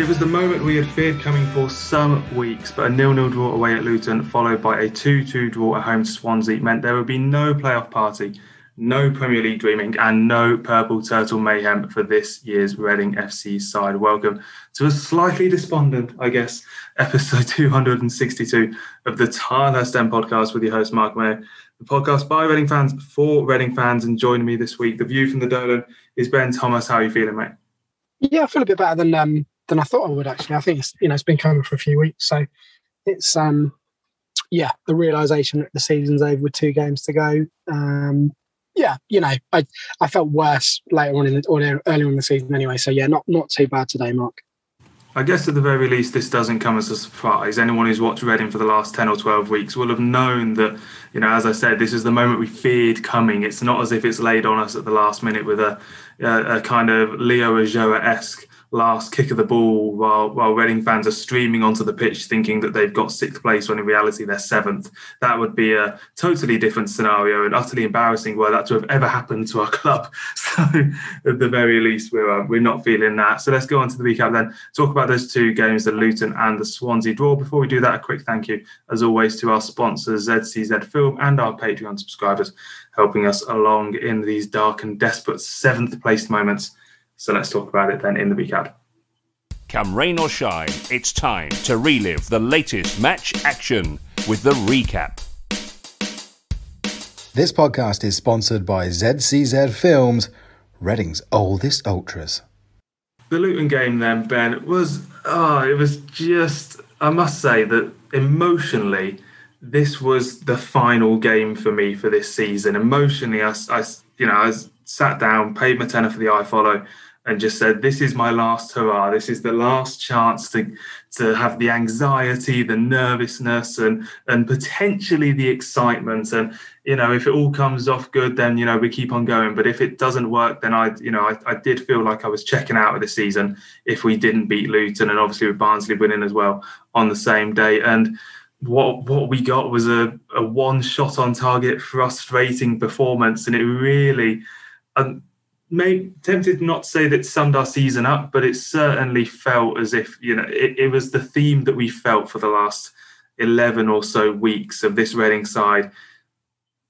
It was the moment we had feared coming for some weeks, but a nil-nil draw away at Luton, followed by a 2-2 draw at home to Swansea, meant there would be no playoff party, no Premier League dreaming, and no purple turtle mayhem for this year's Reading FC side. Welcome to a slightly despondent, I guess, episode 262 of the Tilehurst End podcast with your host Marc Mayo, the podcast by Reading fans for Reading fans. And joining me this week, the view from the Dolan is Ben Thomas. How are you feeling, mate? Yeah, I feel a bit better than um, than I thought I would actually. I think it's you know it's been coming for a few weeks, so it's um yeah the realization that the season's over with two games to go. Um, yeah, you know I I felt worse later on in the or earlier in the season anyway. So yeah, not not too bad today, Marc. I guess at the very least, this doesn't come as a surprise. Anyone who's watched Reading for the last 10 or 12 weeks will have known that, you know, as I said, this is the moment we feared coming. It's not as if it's laid on us at the last minute with a, a, a kind of Leo Ulloa esque last kick of the ball while while Reading fans are streaming onto the pitch thinking that they've got sixth place when in reality they're seventh. That would be a totally different scenario and utterly embarrassing were that to have ever happened to our club. So at the very least we're uh, we're not feeling that. So let's go on to the recap then. Talk about those two games, the Luton and the Swansea draw. Before we do that, a quick thank you as always to our sponsors ZCZ Film and our Patreon subscribers helping us along in these dark and desperate seventh place moments so let's talk about it then in the recap. Come rain or shine, it's time to relive the latest match action with the recap. This podcast is sponsored by ZCZ Films, Reading's oldest ultras. The Luton game then, Ben, was oh, it was just I must say that emotionally, this was the final game for me for this season. Emotionally, I, I you know, I sat down, paid my tenner for the iFollow, and just said, "This is my last hurrah. This is the last chance to to have the anxiety, the nervousness, and and potentially the excitement. And you know, if it all comes off good, then you know we keep on going. But if it doesn't work, then I you know I, I did feel like I was checking out of the season if we didn't beat Luton, and obviously with Barnsley winning as well on the same day. And what what we got was a, a one shot on target, frustrating performance, and it really. Um, may tempted not to say that summed our season up, but it certainly felt as if you know it, it, was the theme that we felt for the last eleven or so weeks of this Reading side.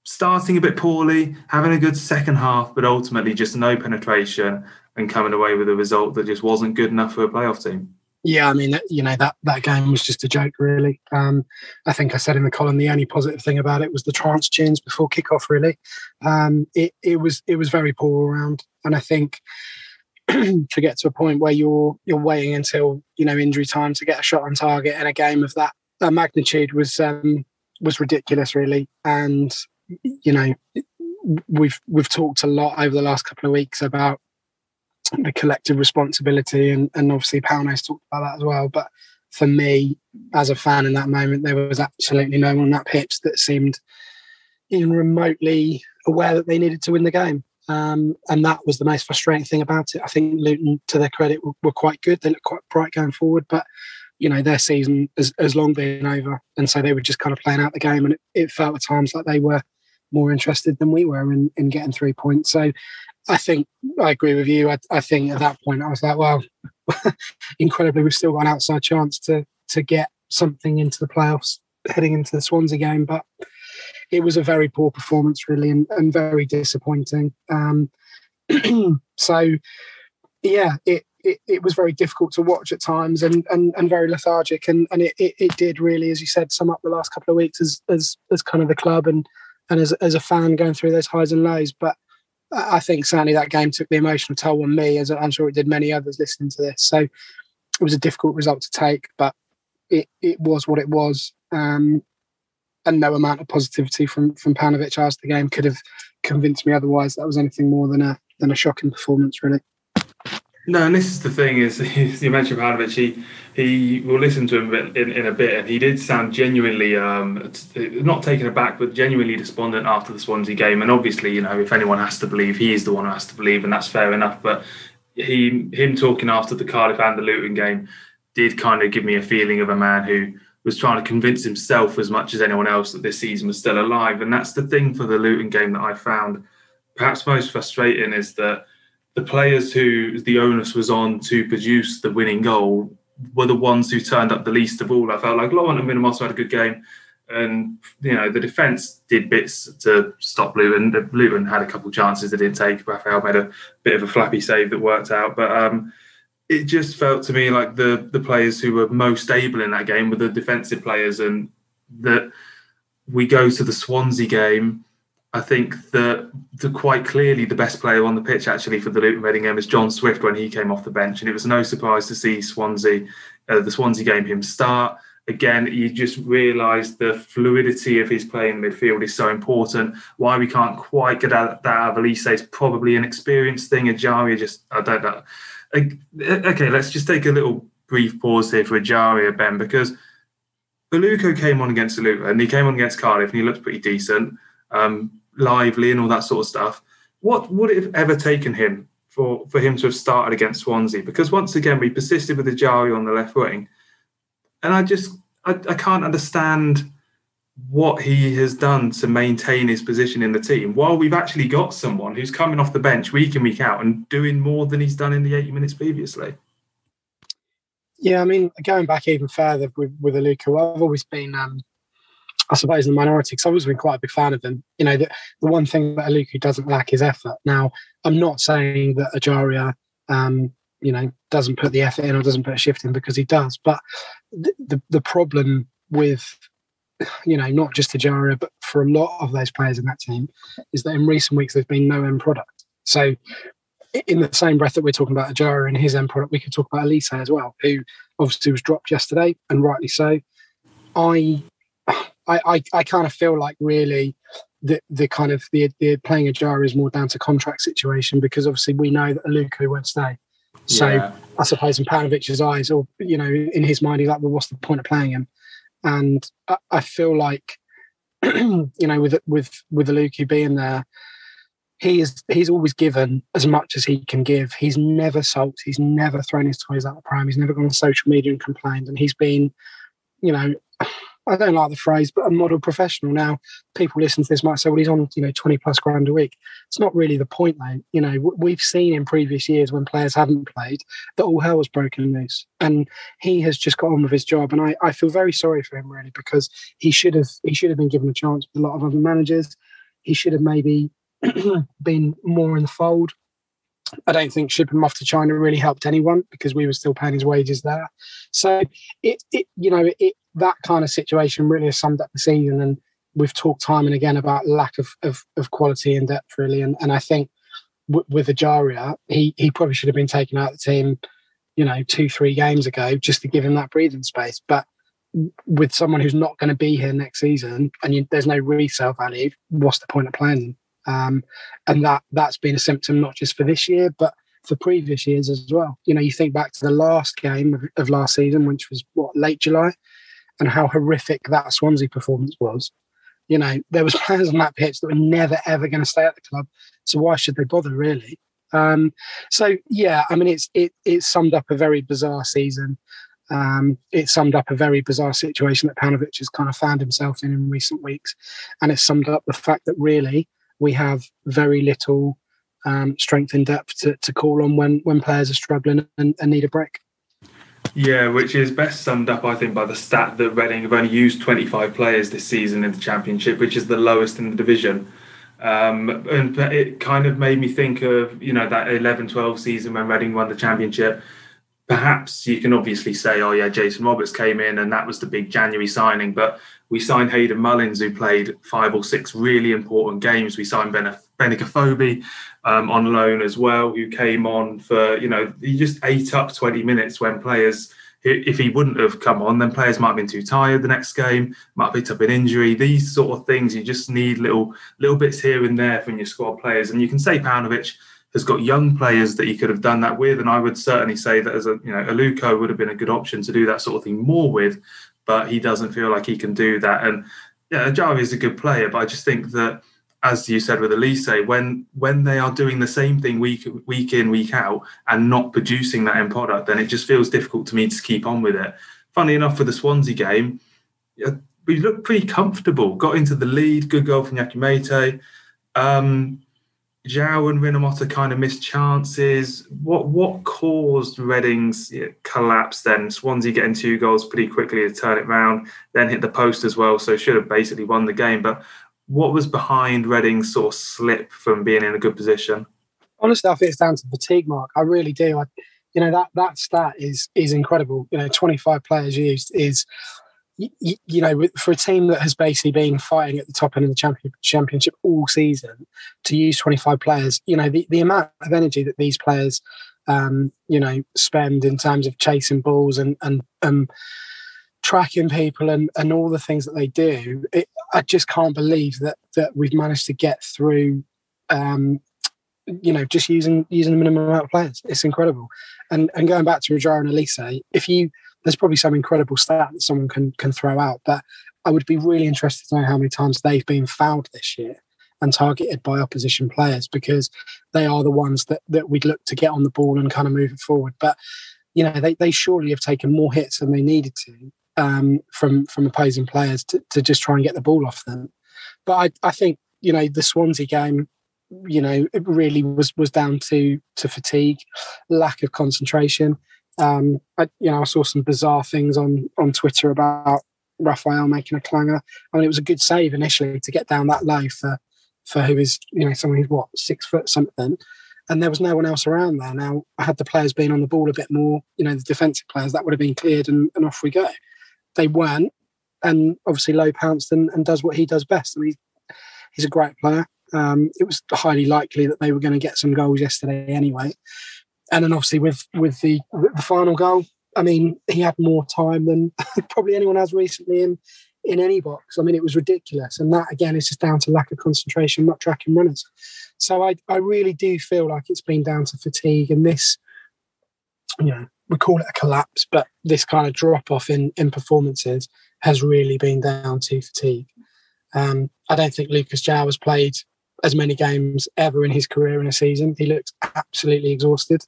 Starting a bit poorly, having a good second half, but ultimately just no penetration and coming away with a result that just wasn't good enough for a playoff team. Yeah, I mean, you know that that game was just a joke, really. Um, I think I said in the column the only positive thing about it was the trance tunes before kickoff. Really, um, it it was it was very poor around, and I think to get to a point where you're you're waiting until you know injury time to get a shot on target in a game of that that magnitude was um, was ridiculous, really. And you know, we've we've talked a lot over the last couple of weeks about the collective responsibility, and, and obviously Pauno's talked about that as well. But for me, as a fan in that moment, there was absolutely no one on that pitch that seemed even remotely aware that they needed to win the game. Um, and that was the most frustrating thing about it. I think Luton, to their credit, were, were quite good. They looked quite bright going forward, but you know their season has, has, long been over, and so they were just kind of playing out the game, and it, it felt at times like they were more interested than we were in, in getting three points. So I think I agree with you. I, I think at that point I was like, well, incredibly, we've still got an outside chance to to get something into the playoffs heading into the Swansea game, but it was a very poor performance, really, and, and very disappointing. Um, so, yeah, it, it, it was very difficult to watch at times and and, and very lethargic, and and it, it, it did really, as you said, sum up the last couple of weeks as as as kind of the club and and as as a fan going through those highs and lows, but I think certainly that game took the emotional toll on me, as I'm sure it did many others listening to this. So it was a difficult result to take, but it, it was what it was. Um, and no amount of positivity from from Paunovic after the game could have convinced me otherwise. That was anything more than a than a shocking performance, really. No, and this is the thing: is you mentioned Paunovic. He he will listen to him in, in a bit, and he did sound genuinely um, not taken aback, but genuinely despondent after the Swansea game. And obviously, you know, if anyone has to believe, he is the one who has to believe, and that's fair enough. But he him talking after the Cardiff and the Luton game did kind of give me a feeling of a man who was trying to convince himself as much as anyone else that this season was still alive. And that's the thing for the Luton game that I found perhaps most frustrating is that the players who the onus was on to produce the winning goal were the ones who turned up the least of all. I felt like Laurent and Minamino also had a good game. And, you know, the defence did bits to stop Luton. Luton had a couple of chances they didn't take. Raphael made a bit of a flappy save that worked out. But um, it just felt to me like the, the players who were most stable in that game were the defensive players. And that we go to the Swansea game I think that the, quite clearly the best player on the pitch actually for the Luton Reading game is John Swift when he came off the bench, and it was no surprise to see Swansea, uh, the Swansea game, him start. Again, you just realise the fluidity of his play in midfield is so important. Why we can't quite get out that out of Olise is probably an experience thing. Ejaria just, I don't know. Okay, let's just take a little brief pause here for Ejaria, Ben, because Aluko came on against Luton and he came on against Cardiff and he looked pretty decent. Um, lively and all that sort of stuff. What would it have ever taken him for, for him to have started against Swansea? Because once again, we persisted with Ejaria on the left wing. And I just, I, I can't understand what he has done to maintain his position in the team while we've actually got someone who's coming off the bench week in, week out and doing more than he's done in the 80 minutes previously. Yeah, I mean, going back even further with, with Aluko, I've always been um, I suppose, in the minority because I've always been quite a big fan of him. You know, the, the one thing that Aluko doesn't lack is effort. Now, I'm not saying that Ejaria, um, you know, doesn't put the effort in or doesn't put a shift in because he does. But the, the, the problem with, you know, not just Ejaria, but for a lot of those players in that team is that in recent weeks there's been no end product. So in the same breath that we're talking about Ejaria and his end product, we could talk about Olise as well, who obviously was dropped yesterday and rightly so. I I, I, I kind of feel like really the the kind of the, the playing Ejaria is more down to contract situation because obviously we know that Aluko won't stay. So yeah. I suppose in Paunovic's eyes, or you know, in his mind, he's like, well, what's the point of playing him? And I, I feel like, you know, with with with Aluko being there, he is he's always given as much as he can give. He's never sulked. He's never thrown his toys out the pram. He's never gone on social media and complained. And he's been, you know, I don't like the phrase, but a model professional. Now, people listen to this might say, well, he's on, you know, 20 plus grand a week. It's not really the point, though. You know, we've seen in previous years when players haven't played that all hell was broken loose. And he has just got on with his job. And I, I feel very sorry for him, really, because he should have he should have been given a chance with a lot of other managers. He should have maybe been more in the fold. I don't think shipping him off to China really helped anyone because we were still paying his wages there. So it, it you know, it, that kind of situation really has summed up the season. And we've talked time and again about lack of, of, of quality and depth, really. And, and I think w- with Ejaria, he, he probably should have been taken out of the team, you know, two, three games ago just to give him that breathing space. But with someone who's not going to be here next season and you, there's no resale value, what's the point of playing? Um, and that that's been a symptom not just for this year, but for previous years as well. You know, you think back to the last game of, of last season, which was what late July, and how horrific that Swansea performance was. You know, there was players on that pitch that were never ever going to stay at the club. So why should they bother, really? Um, so yeah, I mean, it's it it summed up a very bizarre season. Um, it summed up a very bizarre situation that Paunovic has kind of found himself in in recent weeks, and it summed up the fact that really we have very little um, strength in depth to, to call on when when players are struggling and, and need a break. Yeah, which is best summed up, I think, by the stat that Reading have only used 25 players this season in the Championship, which is the lowest in the division. Um, and it kind of made me think of, you know, that 11 12 season when Reading won the Championship. Perhaps you can obviously say, oh, yeah, Jason Roberts came in and that was the big January signing. But we signed Hayden Mullins, who played five or six really important games. We signed ben- Benik Afobe um, on loan as well, who came on for, you know, he just ate up 20 minutes when players, if he wouldn't have come on, then players might have been too tired the next game, might have picked up an injury. These sort of things, you just need little little bits here and there from your squad players. And you can say Paunovic has got young players that he could have done that with. And I would certainly say that as a, you know, Aluko would have been a good option to do that sort of thing more with but he doesn't feel like he can do that. And yeah, Javi is a good player, but I just think that, as you said with Olise, when when they are doing the same thing week week in week out and not producing that end product, then it just feels difficult to me to keep on with it. Funny enough, for the Swansea game, we looked pretty comfortable. Got into the lead, good goal from Yakou Meite. Um, João and Rinomhota kind of missed chances. What what caused Reading's collapse then? Swansea getting two goals pretty quickly to turn it round, then hit the post as well, so should have basically won the game. But what was behind Reading's sort of slip from being in a good position? Honestly, I think it's down to fatigue, Marc. I really do. I, you know that that stat is is incredible. You know, twenty five players used is you, you, know, for a team that has basically been fighting at the top end of the champion, championship all season, to use 25 players, you know, the, the amount of energy that these players, um, you know, spend in terms of chasing balls and and um, tracking people and, and all the things that they do, it, I just can't believe that that we've managed to get through. Um, you know, just using using the minimum amount of players, it's incredible. And and going back to Ejaria and Olise, if you there's probably some incredible stat that someone can can throw out, but I would be really interested to know how many times they've been fouled this year and targeted by opposition players because they are the ones that that we'd look to get on the ball and kind of move it forward. But you know, they, they surely have taken more hits than they needed to um, from from opposing players to, to just try and get the ball off them. But I, I think you know the Swansea game, you know, it really was was down to to fatigue, lack of concentration. Um, I, you know, I saw some bizarre things on on Twitter about Raphael making a clanger. I mean, it was a good save initially to get down that low for for who is you know someone who's what six foot something, and there was no one else around there. Now, had the players been on the ball a bit more, you know, the defensive players, that would have been cleared and, and off we go. They weren't, and obviously Lowe pounced and, and does what he does best. I mean, he's a great player. Um, it was highly likely that they were going to get some goals yesterday anyway and then obviously with with the the final goal, I mean, he had more time than probably anyone has recently in in any box. I mean, it was ridiculous, and that again is just down to lack of concentration, not tracking runners. So I I really do feel like it's been down to fatigue, and this, you know, we call it a collapse, but this kind of drop off in in performances has really been down to fatigue. Um, I don't think Lucas João has played as many games ever in his career in a season. He looks absolutely exhausted.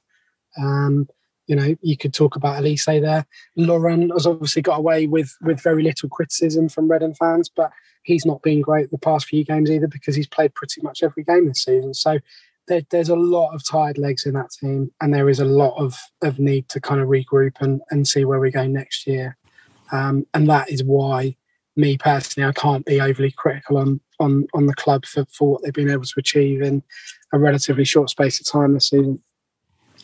Um, you know, you could talk about Olise there. Laurent has obviously got away with with very little criticism from Reading fans, but he's not been great the past few games either because he's played pretty much every game this season. So there, there's a lot of tired legs in that team, and there is a lot of, of need to kind of regroup and, and see where we go next year. Um, and that is why me personally, I can't be overly critical on on on the club for, for what they've been able to achieve in a relatively short space of time this season.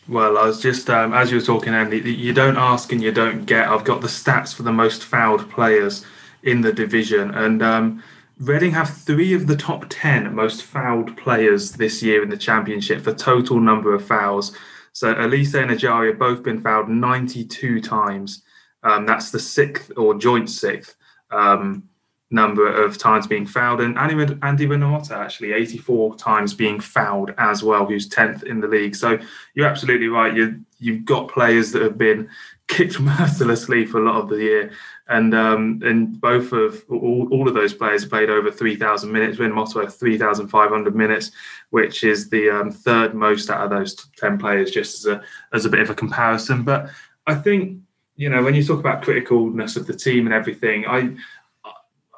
Well, I was just um, as you were talking, Andy. You don't ask and you don't get. I've got the stats for the most fouled players in the division, and um, Reading have three of the top ten most fouled players this year in the championship for total number of fouls. So Olise and Ejaria have both been fouled 92 times. Um, that's the sixth or joint sixth um, number of times being fouled, and Andy, Andy Rinomhota actually 84 times being fouled as well, who's 10th in the league. So you're absolutely right. You you've got players that have been kicked mercilessly for a lot of the year, and um, and both of all, all of those players played over 3,000 minutes. Rinomhota 3,500 minutes, which is the um, third most out of those 10 players, just as a as a bit of a comparison. But I think you know when you talk about criticalness of the team and everything, I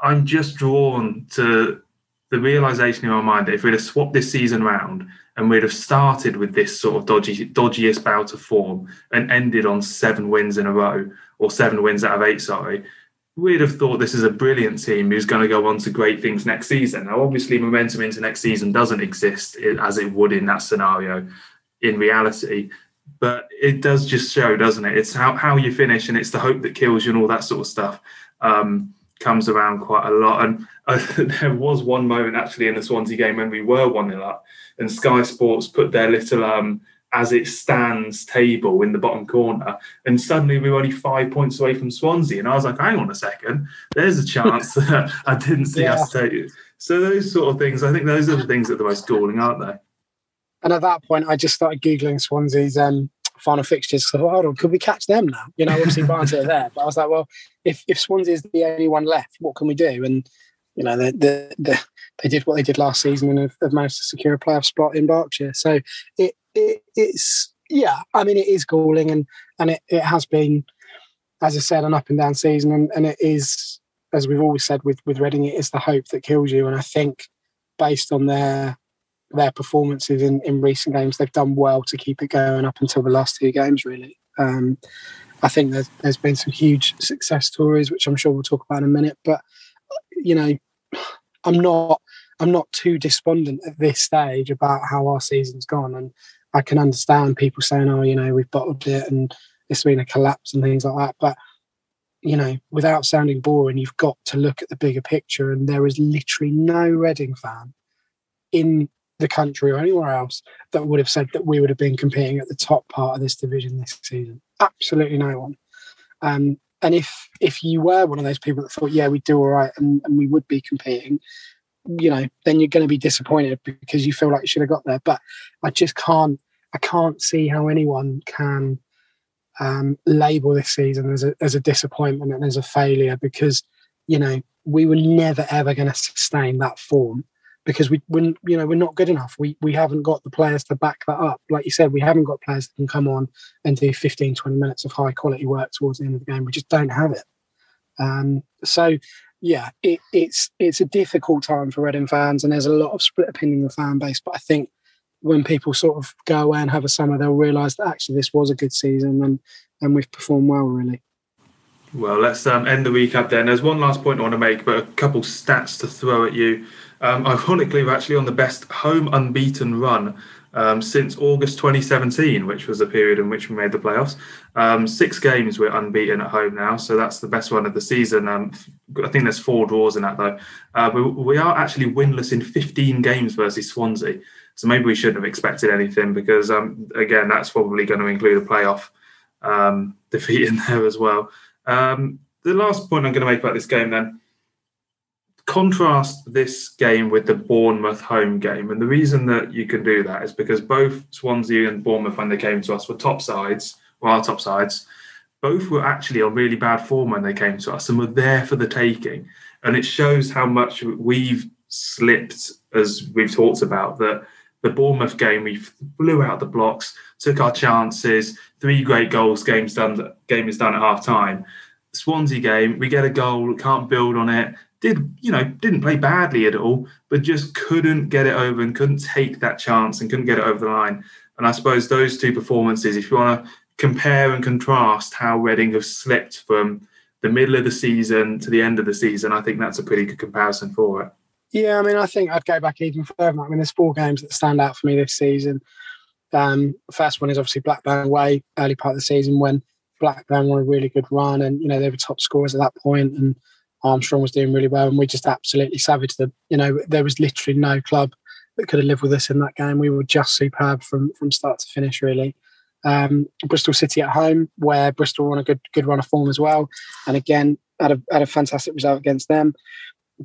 I'm just drawn to the realization in my mind that if we'd have swapped this season around and we'd have started with this sort of dodgy, dodgiest bout of form and ended on seven wins in a row or seven wins out of eight, sorry, we'd have thought this is a brilliant team who's going to go on to great things next season. Now, obviously, momentum into next season doesn't exist as it would in that scenario in reality. But it does just show, doesn't it? It's how, how you finish and it's the hope that kills you and all that sort of stuff. Um, comes around quite a lot. And uh, there was one moment actually in the Swansea game when we were 1 0 up, and Sky Sports put their little um, as it stands table in the bottom corner, and suddenly we were only five points away from Swansea. And I was like, hang on a second, there's a chance that I didn't see yeah. us take it. So those sort of things, I think those are the things that are the most galling, aren't they? And at that point, I just started googling Swansea's um, final fixtures. So hold on, could we catch them now? You know, obviously Barnes are there, but I was like, well, if if Swansea is the only one left, what can we do? And you know, the, the, the, they did what they did last season and have, have, managed to secure a playoff spot in Berkshire. So it, it it's yeah, I mean, it is galling and and it, it has been, as I said, an up and down season, and, and it is as we've always said with with Reading, it is the hope that kills you. And I think based on their their performances in, in recent games, they've done well to keep it going up until the last two games, really. Um, I think there's, there's been some huge success stories, which I'm sure we'll talk about in a minute. But, you know, I'm not I'm not too despondent at this stage about how our season's gone. And I can understand people saying, oh, you know, we've bottled it and it's been a collapse and things like that. But, you know, without sounding boring, you've got to look at the bigger picture. And there is literally no Reading fan in the country or anywhere else that would have said that we would have been competing at the top part of this division this season. Absolutely no one. Um, and if if you were one of those people that thought, yeah, we'd do all right and, and we would be competing, you know, then you're going to be disappointed because you feel like you should have got there. But I just can't, I can't see how anyone can um, label this season as a, as a disappointment and as a failure because, you know, we were never ever going to sustain that form because we, we, you know, we're not good enough. We we haven't got the players to back that up. Like you said, we haven't got players that can come on and do 15, 20 minutes of high quality work towards the end of the game. We just don't have it. Um, so yeah, it, it's it's a difficult time for Reading fans, and there's a lot of split opinion in the fan base. But I think when people sort of go away and have a summer, they'll realise that actually this was a good season and and we've performed well, really. Well, let's um, end the recap then. There's one last point I want to make, but a couple stats to throw at you. Um, ironically, we're actually on the best home unbeaten run um, since August 2017, which was the period in which we made the playoffs. Um, six games we're unbeaten at home now, so that's the best run of the season. Um, I think there's four draws in that though. Uh, we, we, are actually winless in 15 games versus Swansea, so maybe we shouldn't have expected anything because um, again, that's probably going to include a playoff um, defeat in there as well. Um, the last point I'm going to make about this game then contrast this game with the Bournemouth home game. And the reason that you can do that is because both Swansea and Bournemouth, when they came to us, were top sides, were our top sides. Both were actually on really bad form when they came to us and were there for the taking. And it shows how much we've slipped, as we've talked about, that the Bournemouth game, we flew out the blocks, took our chances, three great goals, game's done, game is done at half time. Swansea game, we get a goal, can't build on it, did you know didn't play badly at all, but just couldn't get it over and couldn't take that chance and couldn't get it over the line. And I suppose those two performances, if you want to compare and contrast how Reading have slipped from the middle of the season to the end of the season, I think that's a pretty good comparison for it. Yeah, I mean, I think I'd go back even further. I mean, there's four games that stand out for me this season. Um, first one is obviously Blackburn away, early part of the season when Blackburn were a really good run, and you know they were top scorers at that point, and Armstrong was doing really well, and we just absolutely savaged them. You know, there was literally no club that could have lived with us in that game. We were just superb from from start to finish, really. Um, Bristol City at home, where Bristol were on a good good run of form as well, and again had a had a fantastic result against them.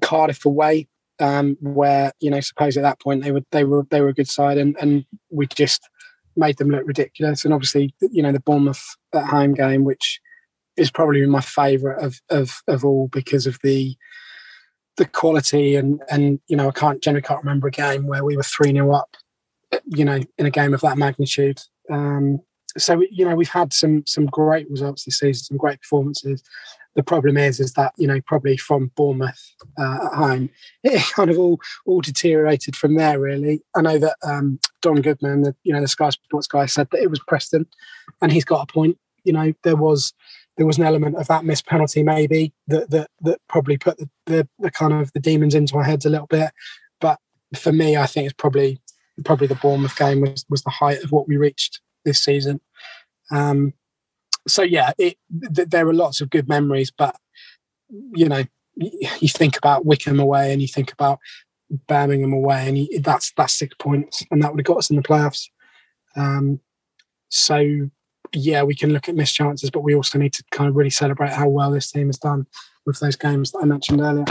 Cardiff away, um, where you know, suppose at that point they were they were they were a good side, and and we just made them look ridiculous. And obviously, you know, the Bournemouth at home game, which is probably my favourite of, of of all because of the the quality and and you know I can't generally can't remember a game where we were three 0 up, you know, in a game of that magnitude. Um, so you know we've had some some great results this season, some great performances. The problem is is that you know probably from Bournemouth uh, at home, it kind of all all deteriorated from there. Really, I know that um, Don Goodman, the you know the Sky Sports guy, said that it was Preston, and he's got a point. You know there was there was an element of that missed penalty maybe that that that probably put the, the, the kind of the demons into our heads a little bit. But for me, I think it's probably probably the Bournemouth game was was the height of what we reached this season. Um, so yeah, it, th- there are lots of good memories, but you know, you think about Wycombe away and you think about Birmingham away, and you, that's that's six points, and that would have got us in the playoffs. Um, so yeah, we can look at missed chances, but we also need to kind of really celebrate how well this team has done with those games that I mentioned earlier.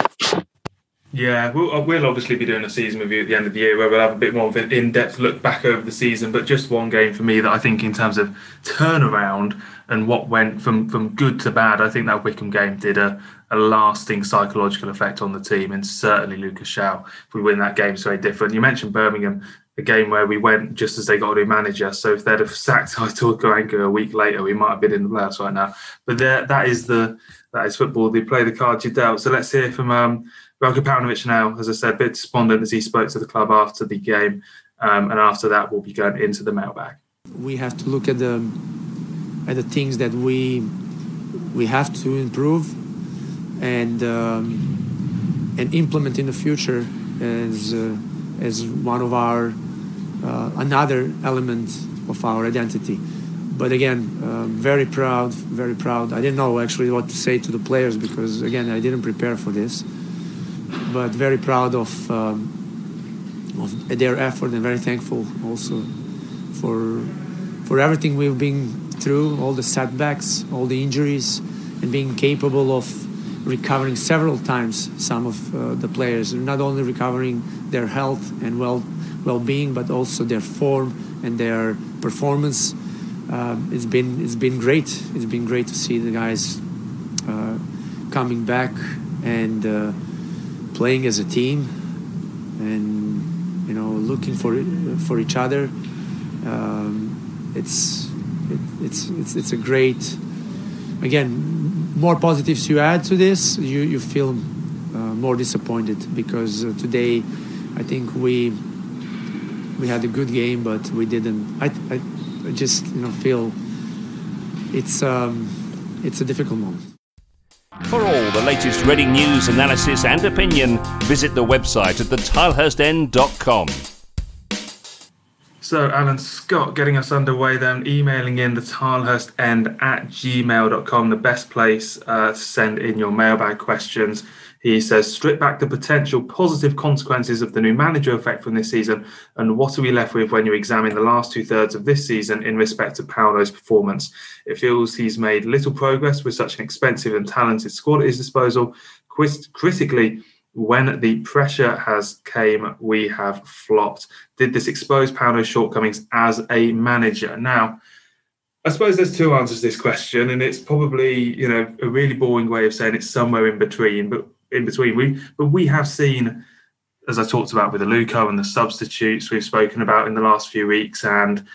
Yeah, we'll, uh, we'll obviously be doing a season review at the end of the year where we'll have a bit more of an in depth look back over the season. But just one game for me that I think, in terms of turnaround and what went from, from good to bad, I think that Wycombe game did a, a lasting psychological effect on the team. And certainly Lucas João, if we win that game, it's very different. You mentioned Birmingham a game where we went just as they got a new manager. So if they'd have sacked Aitor Karanka a week later, we might have been in the playoffs right now. But that is the that is football. They play the cards you dealt. So let's hear from um, Ratko Paunovic now. As I said, a bit despondent as he spoke to the club after the game. Um, and after that, we'll be going into the mailbag. We have to look at the at the things that we we have to improve and um, and implement in the future as uh, as one of our uh, another element of our identity. But again, uh, very proud, very proud. I didn't know actually what to say to the players because again I didn't prepare for this. But very proud of um, of their effort and very thankful also for for everything we've been through, all the setbacks, all the injuries, and being capable of recovering several times. Some of uh, the players not only recovering their health and well well-being, but also their form and their performance. Uh, it's been it's been great. It's been great to see the guys uh, coming back and uh, playing as a team, and you know looking for for each other. Um, it's it, it's it's it's a great again more positives you add to this you you feel uh, more disappointed because uh, today I think we we had a good game but we didn't I, I, I just you know feel it's um, it's a difficult moment for all the latest Reading news, analysis, and opinion, visit the website at thetilehurstend.com. So, Alan Scott getting us underway then, emailing in the tilehurstend at gmail.com, the best place uh, to send in your mailbag questions. He says, strip back the potential positive consequences of the new manager effect from this season, and what are we left with when you examine the last two thirds of this season in respect of Pauno's performance? It feels he's made little progress with such an expensive and talented squad at his disposal. critically, when the pressure has came, we have flopped. Did this expose Pauno's shortcomings as a manager? Now, I suppose there's two answers to this question, and it's probably you know a really boring way of saying it's somewhere in between. But in between, we but we have seen, as I talked about with Aluko and the substitutes we've spoken about in the last few weeks, and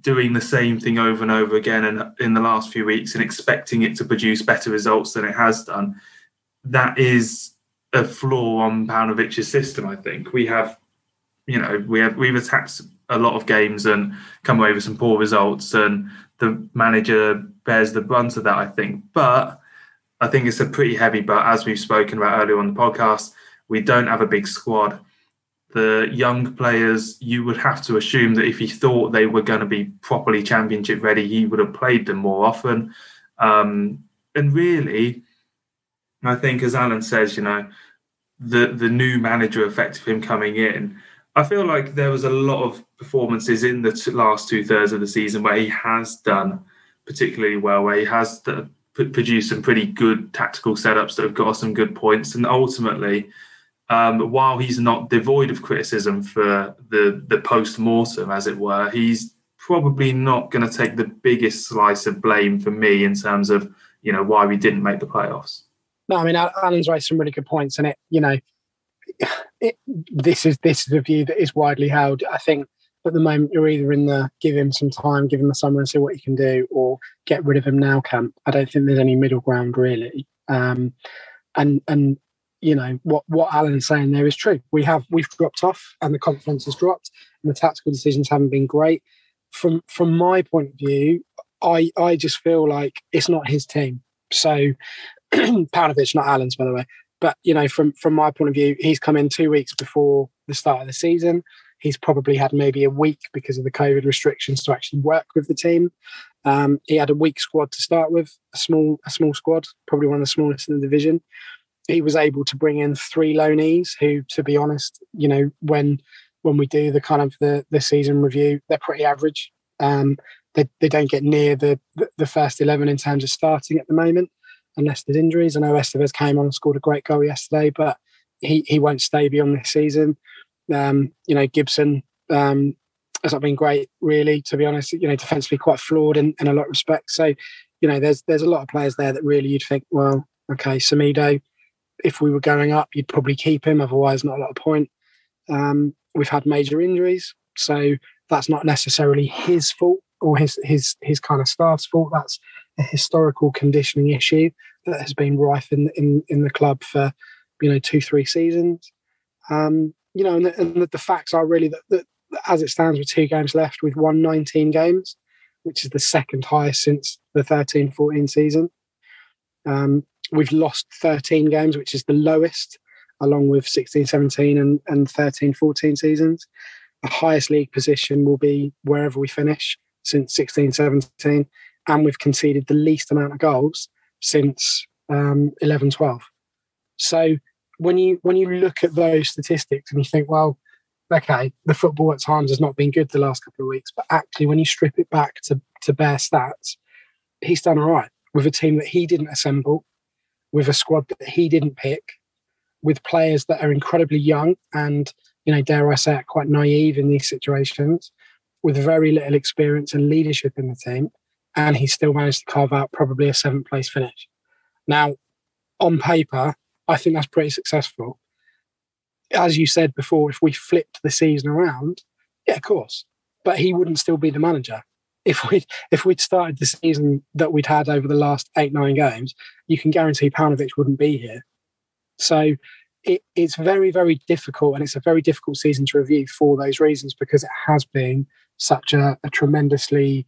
doing the same thing over and over again, and in the last few weeks, and expecting it to produce better results than it has done. That is a flaw on Paunovic's system. I think we have, you know, we have we've attacked a lot of games and come away with some poor results, and the manager bears the brunt of that. I think, but I think it's a pretty heavy. But as we've spoken about earlier on the podcast, we don't have a big squad. The young players, you would have to assume that if he thought they were going to be properly championship ready, he would have played them more often. Um, and really, I think, as Alan says, you know, the the new manager effect of him coming in, I feel like there was a lot of performances in the last two thirds of the season where he has done particularly well, where he has produced some pretty good tactical setups that have got some good points, and ultimately. Um, while he's not devoid of criticism for the the post mortem, as it were, he's probably not going to take the biggest slice of blame for me in terms of you know why we didn't make the playoffs. No, I mean Alan's raised some really good points, and it you know, it, this is this is a view that is widely held. I think at the moment you're either in the give him some time, give him the summer and see what he can do, or get rid of him now camp. I don't think there's any middle ground really. Um, and and you know what what Alan's saying there is true. We have we've dropped off, and the confidence has dropped, and the tactical decisions haven't been great. From from my point of view, I I just feel like it's not his team. So Paunovic, not Alan's, by the way. But you know, from from my point of view, he's come in two weeks before the start of the season. He's probably had maybe a week because of the COVID restrictions to actually work with the team. Um, he had a weak squad to start with, a small a small squad, probably one of the smallest in the division. He was able to bring in three loanees, who, to be honest, you know, when when we do the kind of the the season review, they're pretty average. Um, they, they don't get near the, the first 11 in terms of starting at the moment unless there's injuries. I know Esteves came on and scored a great goal yesterday, but he, he won't stay beyond this season. Um, you know, Gibson um, has not been great, really, to be honest. You know, defensively quite flawed in, in a lot of respects. So, you know, there's there's a lot of players there that really you'd think, well, okay, Semedo, if we were going up, you'd probably keep him. Otherwise, not a lot of point. Um, we've had major injuries, so that's not necessarily his fault or his his his kind of staff's fault. That's a historical conditioning issue that has been rife in in, in the club for you know two three seasons. Um, you know, and, the, and the, facts are really that, that as it stands with two games left, we've won 19 games, which is the second highest since the 13 14 season. Um, we've lost 13 games, which is the lowest, along with 16 17 and, and 13 14 seasons. The highest league position will be wherever we finish since 16 17. And we've conceded the least amount of goals since um, 11 12. So when you when you look at those statistics and you think, well, okay, the football at times has not been good the last couple of weeks, but actually when you strip it back to to bare stats, he's done all right with a team that he didn't assemble, with a squad that he didn't pick, with players that are incredibly young and you know, dare I say it, quite naive in these situations, with very little experience and leadership in the team, and he still managed to carve out probably a seventh place finish. Now, on paper, I think that's pretty successful. As you said before, if we flipped the season around, yeah, of course, but he wouldn't still be the manager. If we if we'd started the season that we'd had over the last eight nine games, you can guarantee Paunovic wouldn't be here. So it, it's very very difficult, and it's a very difficult season to review for those reasons because it has been such a, a tremendously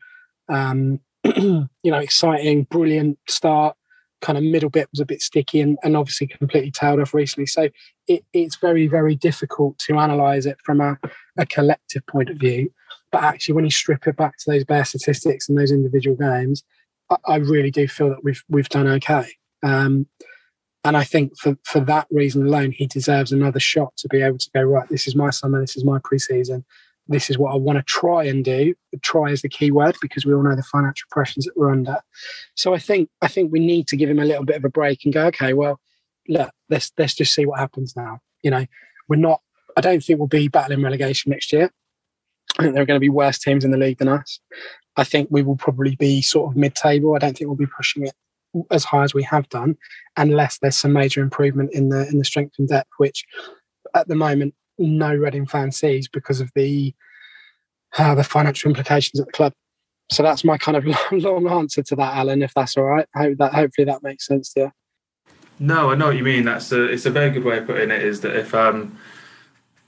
um, you know exciting, brilliant start kind of middle bit was a bit sticky and, and obviously completely tailed off recently. So it, it's very, very difficult to analyze it from a, a collective point of view. But actually, when you strip it back to those bare statistics and those individual games, I, I really do feel that we've we've done okay. Um, and I think for, for that reason alone, he deserves another shot to be able to go, right, this is my summer, this is my preseason this is what I want to try and do. Try is the key word because we all know the financial pressures that we're under. So I think I think we need to give him a little bit of a break and go, okay, well, look, let's let's just see what happens now. You know, we're not. I don't think we'll be battling relegation next year. I think there are going to be worse teams in the league than us. I think we will probably be sort of mid-table. I don't think we'll be pushing it as high as we have done, unless there's some major improvement in the in the strength and depth, which at the moment no Reading fan sees because of the uh, the financial implications at the club. So that's my kind of long answer to that, Alan. If that's all right, hope that hopefully that makes sense to you. No, I know what you mean. That's a it's a very good way of putting it. Is that if um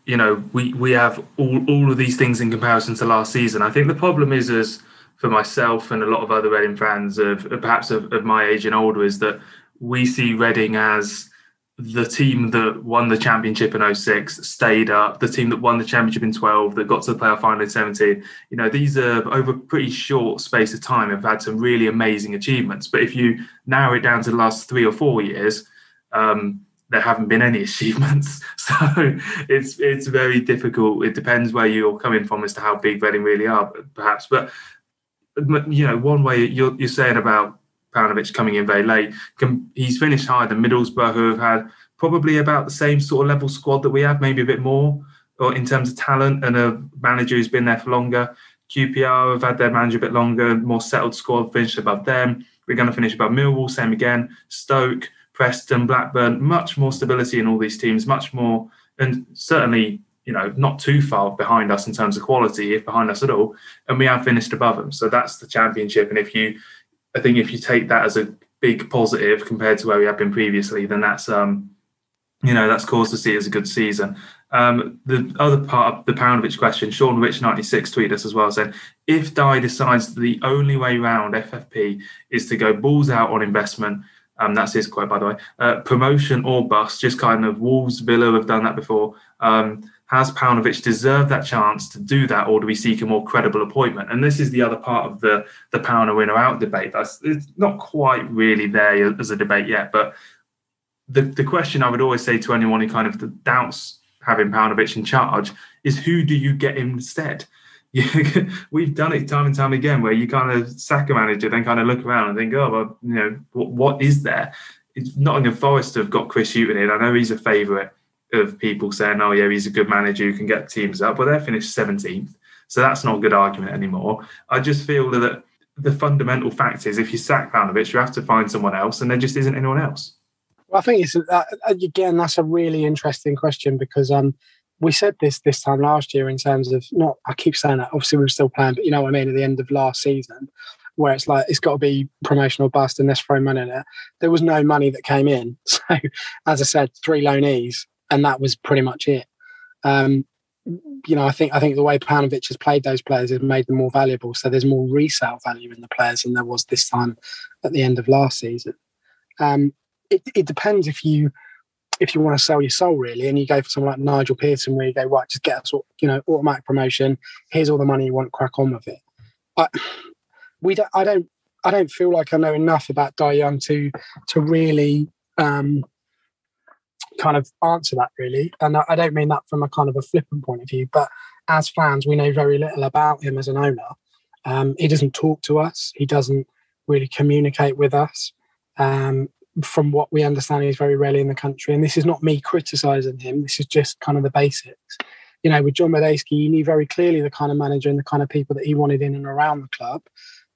you know we we have all all of these things in comparison to last season. I think the problem is as for myself and a lot of other Reading fans of perhaps of, of my age and older is that we see Reading as the team that won the championship in 06 stayed up the team that won the championship in 12 that got to the playoff final in 17 you know these are over a pretty short space of time have had some really amazing achievements. But if you narrow it down to the last three or four years um, there haven't been any achievements. So it's it's very difficult. It depends where you're coming from as to how big Reading really are perhaps. But you know one way you're, you're saying about Paunovic coming in very late. He's finished higher than Middlesbrough, who have had probably about the same sort of level squad that we have, maybe a bit more, or in terms of talent, and a manager who's been there for longer. QPR have had their manager a bit longer, more settled squad, finished above them. We're going to finish above Millwall, same again. Stoke, Preston, Blackburn, much more stability in all these teams, much more, and certainly, you know, not too far behind us in terms of quality, if behind us at all. And we have finished above them. So that's the championship. And if you I think if you take that as a big positive compared to where we have been previously, then that's um, you know that's cause to see it as a good season. Um, the other part of the Paunovic question, Sean Rich ninety six tweeted us as well, saying if Dai decides the only way round FFP is to go balls out on investment. Um, that's his quote, by the way. Uh, promotion or bust, just kind of Wolves, Villa have done that before. Um, has Paunovic deserved that chance to do that, or do we seek a more credible appointment? And this is the other part of the the Pauno or out debate. That's it's not quite really there as a debate yet, but the the question I would always say to anyone who kind of doubts having Paunovic in charge is who do you get instead? We've done it time and time again where you kind of sack a manager, then kind of look around and think, oh, well, you know, what, what is there? It's Nottingham Forest have got Chris Hughton in. I know he's a favourite of people saying, "Oh yeah, he's a good manager who can get teams up," but they're finished seventeenth, so that's not a good argument anymore. I just feel that the fundamental fact is, if you sack Paunovic, you have to find someone else, and there just isn't anyone else. Well, I think it's uh, again that's a really interesting question because um, we said this this time last year in terms of not. I keep saying that. Obviously, we are still playing, but you know what I mean. At the end of last season, where it's like it's got to be promotional bust and let's throw money in it. There was no money that came in, so as I said, three loanees and that was pretty much it. Um, you know, I think I think the way Paunovic has played those players has made them more valuable. So there's more resale value in the players than there was this time at the end of last season. Um, it, it depends if you if you want to sell your soul really, and you go for someone like Nigel Pearson, where you go right, just get us, you know, automatic promotion. Here's all the money you want, crack on with it. I, we don't, I don't, I don't feel like I know enough about Dai Yongge to to really um, kind of answer that really. And I, don't mean that from a kind of a flippant point of view, but as fans, we know very little about him as an owner. Um, he doesn't talk to us. He doesn't really communicate with us. Um, from what we understand, he's very rarely in the country. And this is not me criticising him. This is just kind of the basics. You know, with John Madejski, you knew very clearly the kind of manager and the kind of people that he wanted in and around the club.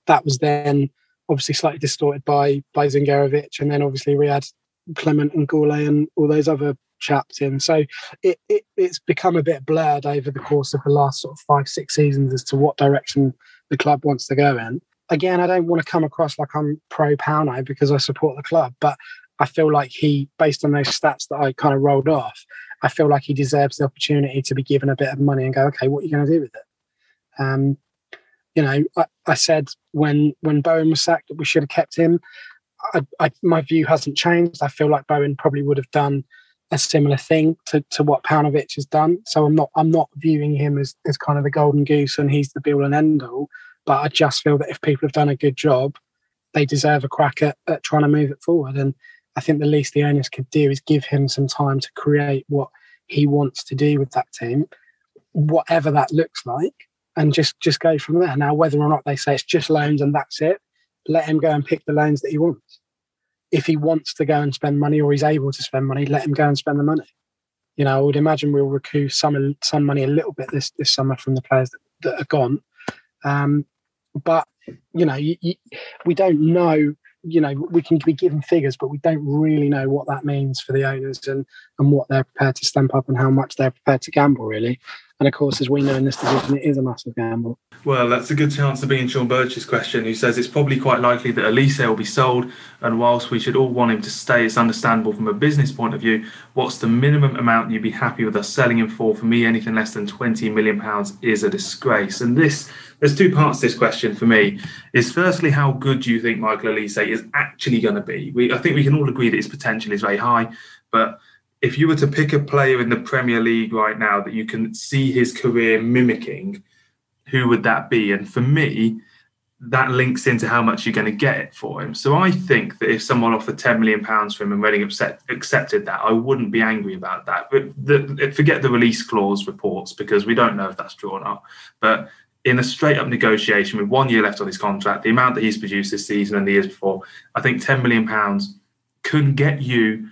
That was then obviously slightly distorted by by Zingarevich, and then obviously Riyad Clement and Gourlay and all those other chaps in. So it, it, it's become a bit blurred over the course of the last sort of five, six seasons as to what direction the club wants to go in. Again, I don't want to come across like I'm pro Pauno because I support the club, but I feel like he, based on those stats that I kind of rolled off, I feel like he deserves the opportunity to be given a bit of money and go, okay, what are you going to do with it? Um, you know, I, I, said when when Bowen was sacked that we should have kept him. I, I, my view hasn't changed. I feel like Bowen probably would have done a similar thing to, to what Paunovic has done. So I'm not I'm not viewing him as, as kind of the golden goose and he's the be all and end all. But I just feel that if people have done a good job, they deserve a crack at, at trying to move it forward. And I think the least the owners could do is give him some time to create what he wants to do with that team, whatever that looks like, and just just go from there. Now, whether or not they say it's just loans and that's it, let him go and pick the loans that he wants. If he wants to go and spend money or he's able to spend money, let him go and spend the money. You know, I would imagine we'll recoup some some money a little bit this this summer from the players that, that are gone. Um, but you know, you, you, we don't know. You know, we can be given figures, but we don't really know what that means for the owners and and what they're prepared to stamp up and how much they're prepared to gamble. Really, and of course, as we know in this division, it is a massive gamble. Well, that's a good chance to be in Sean Birch's question, who says it's probably quite likely that Olise will be sold. And whilst we should all want him to stay, it's understandable from a business point of view. What's the minimum amount you'd be happy with us selling him for? For me, anything less than £20 million is a disgrace. And this, there's two parts to this question for me. Is firstly, how good do you think Michael Olise is actually going to be? We, I think we can all agree that his potential is very high, but if you were to pick a player in the Premier League right now that you can see his career mimicking, who would that be? And for me, that links into how much you're going to get it for him. So I think that if someone offered 10 million pounds for him and Reading upset, accepted that, I wouldn't be angry about that. But the, forget the release clause reports because we don't know if that's drawn up. But in a straight up negotiation with one year left on his contract, the amount that he's produced this season and the years before, I think 10 million pounds can get you,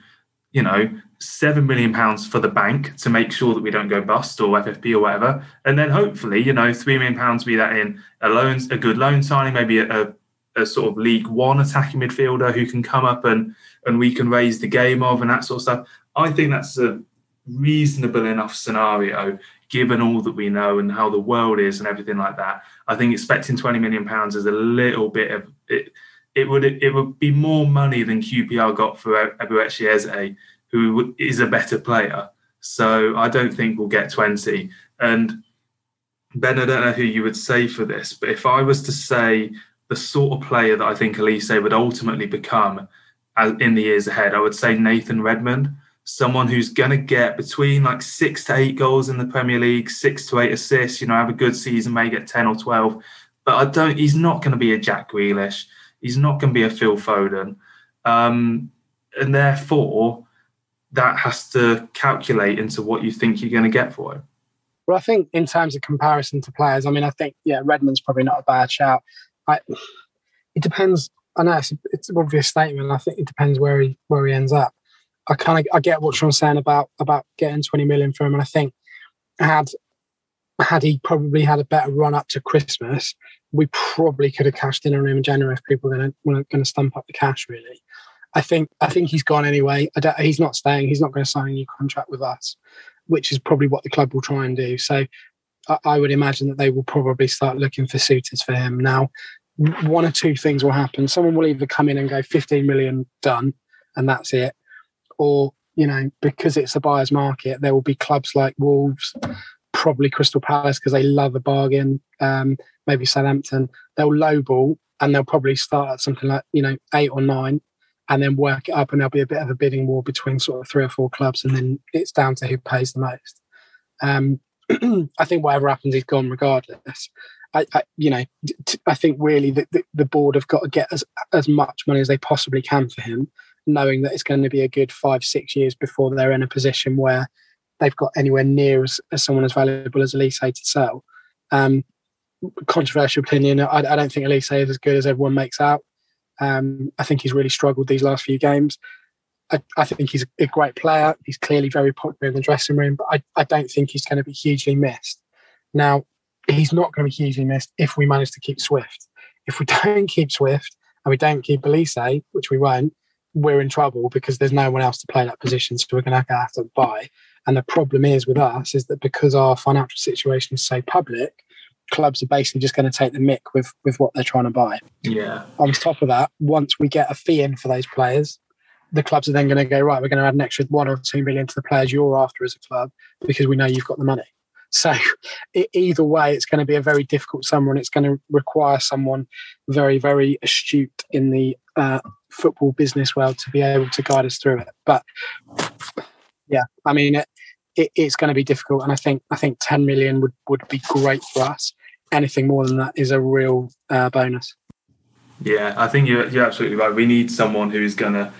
you know, seven million pounds for the bank to make sure that we don't go bust or FFP or whatever, and then hopefully, you know, three million pounds be that in a loans, a good loan signing, maybe a, a, a, sort of League One attacking midfielder who can come up and and we can raise the game of and that sort of stuff. I think that's a reasonable enough scenario given all that we know and how the world is and everything like that. I think expecting twenty million pounds is a little bit of it. It would it would be more money than QPR got for Eberechi Eze who is a better player. So I don't think we'll get 20. And Ben, I don't know who you would say for this, but if I was to say the sort of player that I think Olise would ultimately become in the years ahead, I would say Nathan Redmond, someone who's going to get between like six to eight goals in the Premier League, six to eight assists, you know, have a good season, may get 10 or 12. But I don't, he's not going to be a Jack Grealish. He's not going to be a Phil Foden. Um, and therefore, that has to calculate into what you think you're going to get for him. Well, I think in terms of comparison to players, I mean, I think yeah, Redmond's probably not a bad shout. I, it depends. I know it's, it's an obvious statement. I think it depends where he where he ends up. I kind of I get what Sean's saying about about getting 20 million for him, and I think had had he probably had a better run up to Christmas, we probably could have cashed in on him in January if people were going to stump up the cash really. I think I think he's gone anyway. he's not staying. He's not going to sign a new contract with us, which is probably what the club will try and do. So I, I would imagine that they will probably start looking for suitors for him now. One or two things will happen. Someone will either come in and go 15 million done, and that's it, or you know, because it's a buyer's market, there will be clubs like Wolves, probably Crystal Palace because they love a bargain. Um, maybe Southampton. They'll lowball and they'll probably start at something like you know eight or nine, and then work it up, and there'll be a bit of a bidding war between sort of three or four clubs, and then it's down to who pays the most. Um, I think whatever happens, he's gone regardless. I, I you know, t- I think really that the, the board have got to get as as much money as they possibly can for him, knowing that it's going to be a good five six years before they're in a position where they've got anywhere near as, as someone as valuable as Olise to sell. Um, controversial opinion. I, I, don't think Olise is as good as everyone makes out. Um, I think he's really struggled these last few games. I, I, think he's a great player. He's clearly very popular in the dressing room, but I, I don't think he's going to be hugely missed. Now, he's not going to be hugely missed if we manage to keep Swift. If we don't keep Swift and we don't keep Olise, which we won't, we're in trouble because there's no one else to play that position. So we're going to have to buy. And the problem is with us is that because our financial situation is so public, clubs are basically just going to take the mick with with what they're trying to buy. Yeah. On top of that, once we get a fee in for those players, the clubs are then going to go right. We're going to add an extra one or two million to the players you're after as a club because we know you've got the money. So it, either way, it's going to be a very difficult summer, and it's going to require someone very, very astute in the uh, football business world to be able to guide us through it. But yeah, I mean, it, it, it's going to be difficult, and I think I think 10 million would would be great for us. Anything more than that is a real uh, bonus. Yeah, I think you're you're absolutely right. We need someone who's going to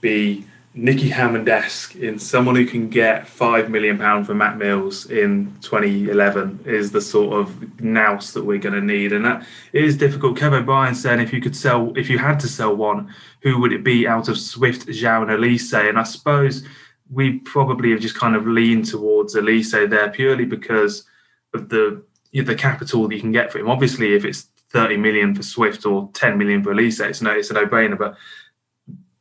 be Nicky Hammond-esque in someone who can get five million pound for Matt Mills in 2011 is the sort of nous that we're going to need, and that is difficult. Kevin Bryan said, if you could sell, if you had to sell one, who would it be out of Swift, João, and Olise? And I suppose we probably have just kind of leaned towards Olise there purely because of the the capital that you can get for him. Obviously, if it's 30 million for Swift or 10 million for Olise, it's no it's a no brainer. But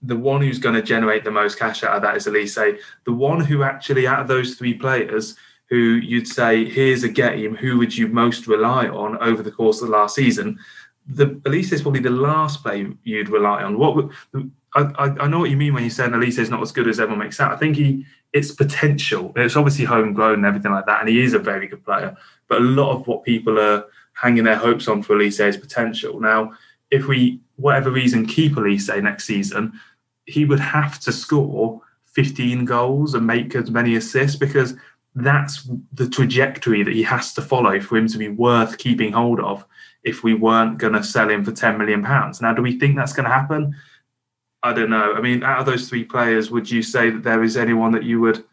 the one who's going to generate the most cash out of that is Olise. The one who actually out of those three players who you'd say here's a game, who would you most rely on over the course of the last season? The Olise is probably the last player you'd rely on. What I, I, know what you mean when you say Olise is not as good as everyone makes out. I think he it's potential. It's obviously homegrown and everything like that, and he is a very good player. But a lot of what people are hanging their hopes on for Olise is potential. Now, if we, whatever reason, keep Olise next season, he would have to score 15 goals and make as many assists because that's the trajectory that he has to follow for him to be worth keeping hold of if we weren't going to sell him for 10 million pounds. Now, do we think that's going to happen? I don't know. I mean, out of those three players, would you say that there is anyone that you would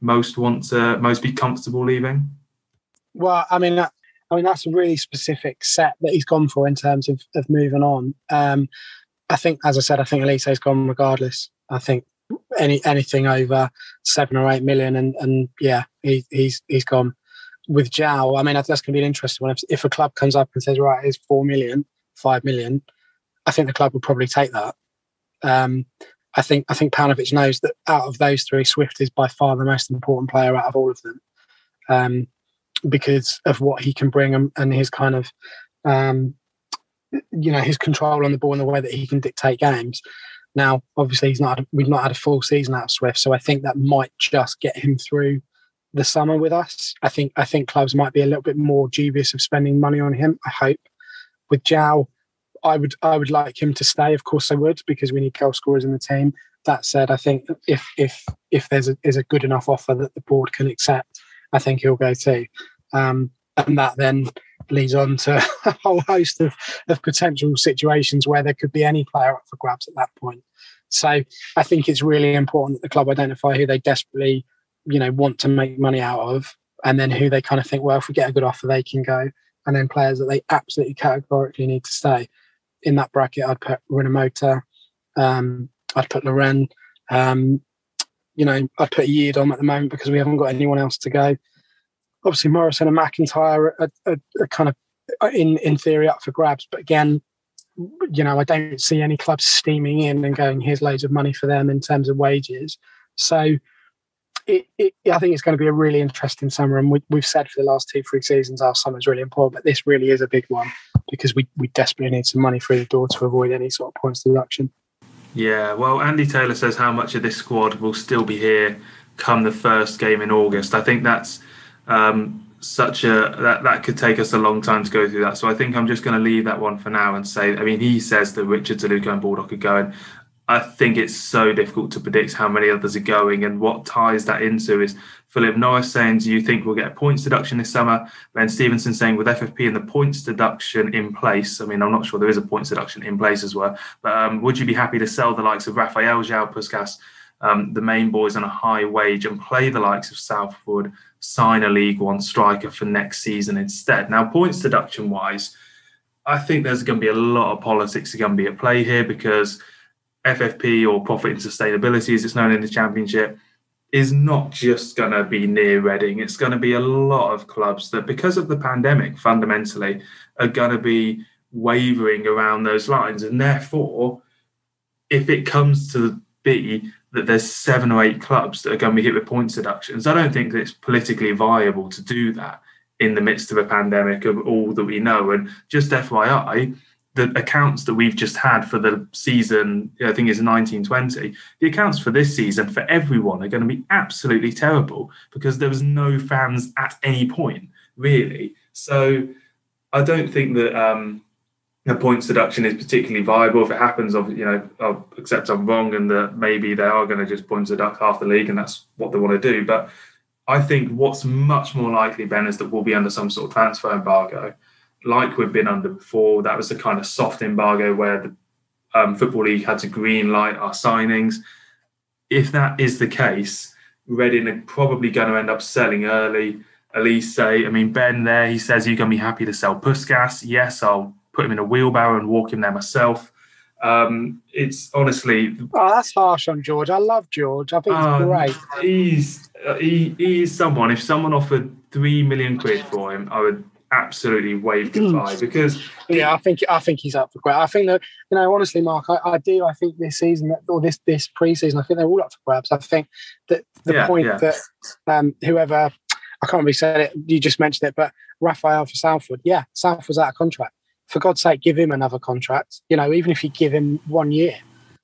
most want to most be comfortable leaving? Well, I mean, I mean that's a really specific set that he's gone for in terms of of moving on. Um, I think, as I said, I think Olise's gone regardless. I think any anything over seven or eight million, and and yeah, he, he's he's gone. With João. I mean, that's going to be an interesting one. If, if a club comes up and says, right, here's four million, five million, I think the club would probably take that. Um, I think I think Paunovic knows that out of those three, Swift is by far the most important player out of all of them, um, because of what he can bring and, and his kind of, um, you know, his control on the ball and the way that he can dictate games. Now, obviously, he's not we've not had a full season out of Swift, so I think that might just get him through the summer with us. I think I think clubs might be a little bit more dubious of spending money on him. I hope. With João, I would I would like him to stay. Of course, I would because we need goal scorers in the team. That said, I think if if if there's a is a good enough offer that the board can accept, I think he'll go too. Um, and that then leads on to a whole host of, of potential situations where there could be any player up for grabs at that point. So I think it's really important that the club identify who they desperately, you know, want to make money out of, and then who they kind of think, well, if we get a good offer, they can go, and then players that they absolutely categorically need to stay in that bracket, I'd put Rinomhota, um, I'd put Laurent, um, you know, I'd put Yiadom at the moment because we haven't got anyone else to go. Obviously, Morrison and McIntyre are, are, are kind of in in theory up for grabs, but again, you know, I don't see any clubs steaming in and going, "Here's loads of money for them in terms of wages." So it, it, I think it's going to be a really interesting summer. And we, have said for the last two, three seasons, our summer is really important, but this really is a big one because we, we desperately need some money through the door to avoid any sort of points deduction. Yeah, well, Andy Taylor says how much of this squad will still be here come the first game in August. I think that's um, such a that that could take us a long time to go through that. So I think I'm just going to leave that one for now and say, I mean, he says that Richard Zaluko and Baldock are going. I think it's so difficult to predict how many others are going, and what ties that into is Philip Norris saying, "Do you think we'll get a points deduction this summer?" Ben Stevenson saying, "With FFP and the points deduction in place, I mean, I'm not sure there is a points deduction in place as well, but um, would you be happy to sell the likes of Rafael João Puscas, um, the main boys on a high wage, and play the likes of Southwood, sign a League One striker for next season instead?" Now, points deduction wise, I think there's going to be a lot of politics going to be at play here because FFP or profit and sustainability, as it's known in the championship, is not just going to be near Reading. It's going to be a lot of clubs that, because of the pandemic, fundamentally, are going to be wavering around those lines. And therefore, if it comes to be that there's seven or eight clubs that are going to be hit with points deductions, I don't think that it's politically viable to do that in the midst of a pandemic of all that we know. And just FYI, the accounts that we've just had for the season, I think is 1920, the accounts for this season for everyone are going to be absolutely terrible because there was no fans at any point, really. So I don't think that um, the points deduction is particularly viable. If it happens, of you know, I'll accept I'm wrong and that maybe they are going to just points deduct half the league and that's what they want to do. But I think what's much more likely, Ben, is that we'll be under some sort of transfer embargo like we've been under before. That was the kind of soft embargo where the um, Football League had to green light our signings. If that is the case, Reading are probably going to end up selling early. Olise say, I mean, Ben there, he says you're going to be happy to sell Puscas. Yes, I'll put him in a wheelbarrow and walk him there myself. Um, it's honestly. Oh, that's harsh on George. I love George. I think he's uh, great. He's uh, he, he is someone. If someone offered three million quid for him, I would absolutely wave goodbye because yeah, I think I think he's up for grabs. I think that you know honestly, Mark, I, I do. I think this season or this this preseason, I think they're all up for grabs. I think that the yeah, point yeah. that um, whoever I can't really say it, you just mentioned it, but Raphael for Southwood, yeah, South was out of contract. For God's sake, give him another contract. You know, even if you give him one year,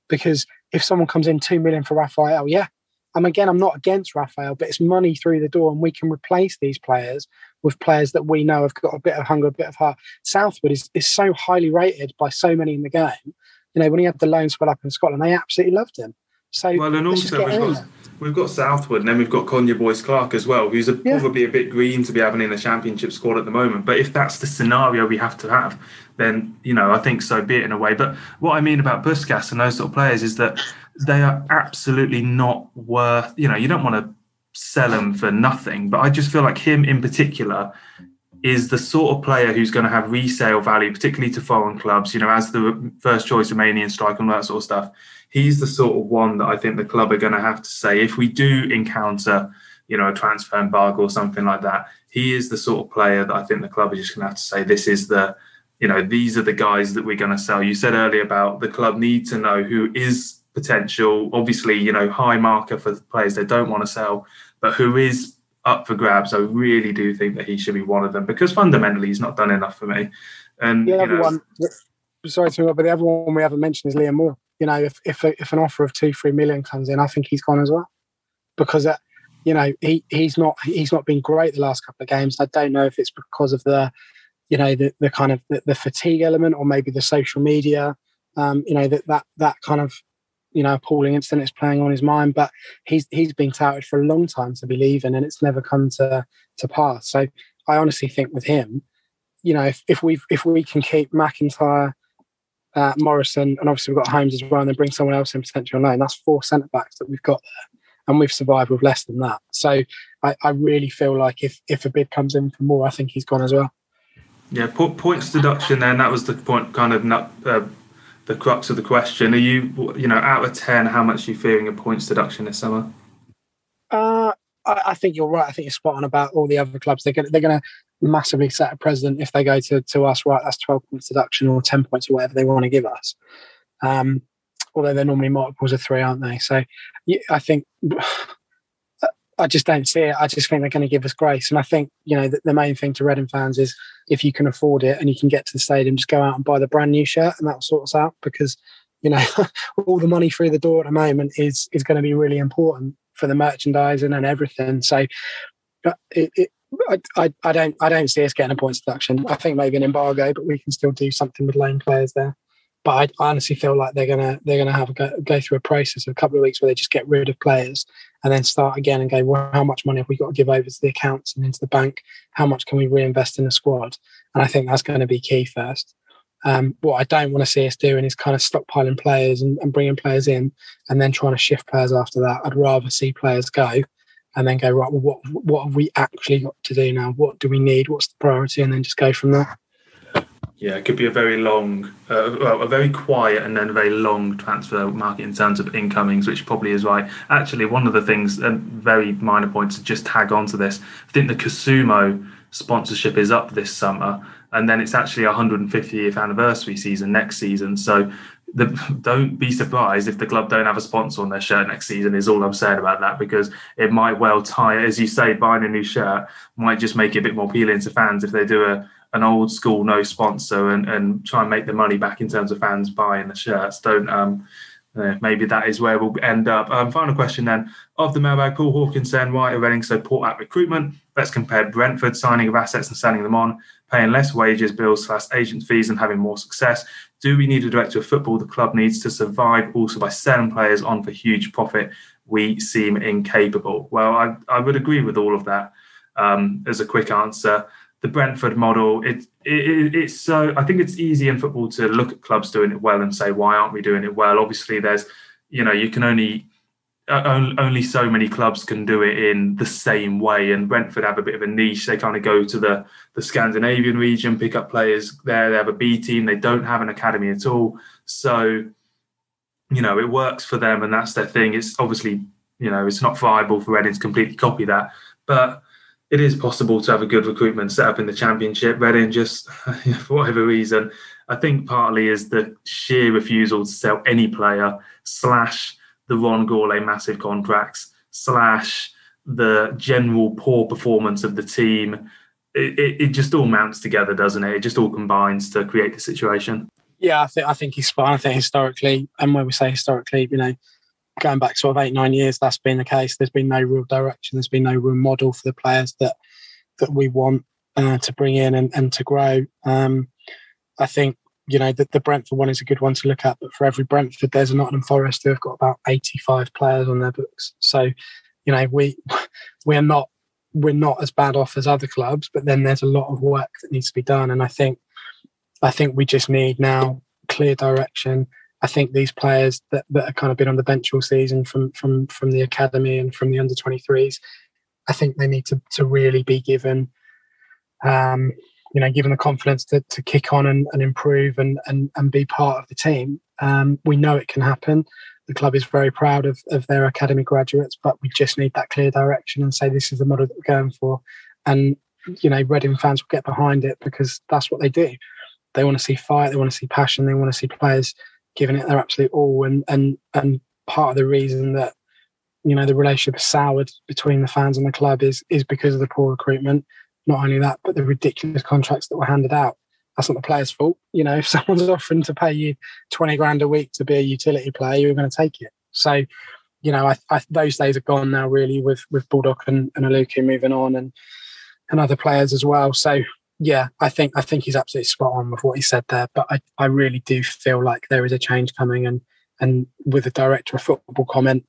because if someone comes in two million for Rafael, yeah, I'm again, I'm not against Rafael, but it's money through the door, and we can replace these players with players that we know have got a bit of hunger, a bit of heart. Southwood is, is so highly rated by so many in the game. You know, when he had the loan spell up in Scotland, they absolutely loved him. So well, and also we've got, we've got Southwood, and then we've got Coniah Boyce-Clarke as well, who's a, yeah. probably a bit green to be having in the championship squad at the moment. But if that's the scenario we have to have, then you know I think so be it in a way. But what I mean about Puscas and those sort of players is that they are absolutely not worth. You know, you don't want to sell them for nothing. But I just feel like him in particular is the sort of player who's going to have resale value, particularly to foreign clubs. You know, as the first choice Romanian striker and that sort of stuff. He's the sort of one that I think the club are going to have to say if we do encounter, you know, a transfer embargo or something like that. He is the sort of player that I think the club are just going to have to say this is the, you know, these are the guys that we're going to sell. You said earlier about the club need to know who is potential. Obviously, you know, high marker for the players they don't want to sell, but who is up for grabs. I really do think that he should be one of them because fundamentally he's not done enough for me. And the other know, one, sorry to interrupt, but the other one we haven't mentioned is Liam Moore. You know, if if if an offer of two three million comes in, I think he's gone as well because that. You know, he, he's not he's not been great the last couple of games. I don't know if it's because of the, you know, the, the kind of the, the fatigue element or maybe the social media. Um, you know that that that kind of you know appalling incident is playing on his mind. But he's he's been touted for a long time to be leaving, and it's never come to to pass. So I honestly think with him, you know, if, if we if we can keep McIntyre, uh, Morrison, and obviously we've got Holmes as well, and then bring someone else in potentially on loan, that's four centre backs that we've got there, and we've survived with less than that. So I, I really feel like if if a bid comes in for Moore, I think he's gone as well. Yeah, points deduction. Then that was the point, kind of uh, the crux of the question. Are you, you know, out of ten, how much are you fearing a points deduction this summer? Uh, I, I, think you're right. I think you're spot on about all the other clubs. They're going they're going to massively set a precedent if they go to to us. Right, that's twelve points deduction or ten points or whatever they want to give us. Um, although they're normally multiples of three, aren't they? So I think I just don't see it. I just think they're going to give us grace. And I think, you know, the, the, main thing to Reading fans is if you can afford it and you can get to the stadium, just go out and buy the brand new shirt and that'll sort us out because, you know, all the money through the door at the moment is is going to be really important for the merchandising and everything. So uh, it, it, I, I, I, don't I don't see us getting a points deduction. I think maybe an embargo, but we can still do something with loan players there. But I honestly feel like they're gonna they're gonna have a go, go through a process of a couple of weeks where they just get rid of players and then start again and go, well, how much money have we got to give over to the accounts and into the bank? How much can we reinvest in the squad? And I think that's going to be key first. Um, what I don't want to see us doing is kind of stockpiling players and, and, bringing players in and then trying to shift players after that. I'd rather see players go and then go right. Well, what what have we actually got to do now? What do we need? What's the priority? And then just go from there. Yeah, it could be a very long, uh, well, a very quiet and then a very long transfer market in terms of incomings, which probably is right. Actually, one of the things, and very minor points, to just tag on to this, I think the Casumo sponsorship is up this summer, and then it's actually 150th anniversary season next season. So the, don't be surprised if the club don't have a sponsor on their shirt next season. Is all I'm saying about that because it might well tie, as you say, buying a new shirt might just make it a bit more appealing to fans if they do a an old school no sponsor and, and try and make the money back in terms of fans buying the shirts. Don't um, uh, maybe that is where we'll end up. Um, final question then of the mailbag. Paul Hawkins saying, why are Reading so poor at recruitment? Let's compare Brentford signing of assets and selling them on, paying less wages, bills, slash agent fees, and having more success. Do we need a director of football? The club needs to survive also by selling players on for huge profit. We seem incapable. Well, I, I would agree with all of that um, as a quick answer the Brentford model. It, it, it's so I think it's easy in football to look at clubs doing it well and say why aren't we doing it well? Obviously, there's you know you can only only so many clubs can do it in the same way, and Brentford have a bit of a niche. They kind of go to the the Scandinavian region, pick up players there. They have a B team. They don't have an academy at all, so you know it works for them, and that's their thing. It's obviously you know it's not viable for Reading to completely copy that, but it is possible to have a good recruitment set up in the championship. Reading just for whatever reason, I think partly is the sheer refusal to sell any player slash the Ron Gourlay massive contracts slash the general poor performance of the team. It, it, it, just all mounts together, doesn't it? It just all combines to create the situation. Yeah, I think I think he's fine. I think historically, and when we say historically, you know, going back sort of eight nine years, that's been the case. There's been no real direction. There's been no real model for the players that that we want uh, to bring in and, and to grow. Um, I think you know the, the Brentford one is a good one to look at, but for every Brentford, there's a Nottingham Forest who have got about 85 players on their books. So you know we we're not we're not as bad off as other clubs, but then there's a lot of work that needs to be done, and I think I think we just need now clear direction I think these players that, that have kind of been on the bench all season from from from the academy and from the under 23s, I think they need to to really be given um, you know, given the confidence to, to kick on and, and improve and, and and be part of the team. Um, we know it can happen. The club is very proud of, of their academy graduates, but we just need that clear direction and say this is the model that we're going for. And you know, Reading fans will get behind it because that's what they do. They want to see fight, they want to see passion, they want to see players giving it their absolute all. And and and part of the reason that you know the relationship is soured between the fans and the club is is because of the poor recruitment. Not only that, but the ridiculous contracts that were handed out. That's not the player's fault. You know, if someone's offering to pay you twenty grand a week to be a utility player, you're going to take it. So, you know, I, I, those days are gone now. Really, with with Baldock and, and Aluko moving on, and and other players as well. So yeah, I think I think he's absolutely spot on with what he said there. But I, I really do feel like there is a change coming, and and with the director of football comment,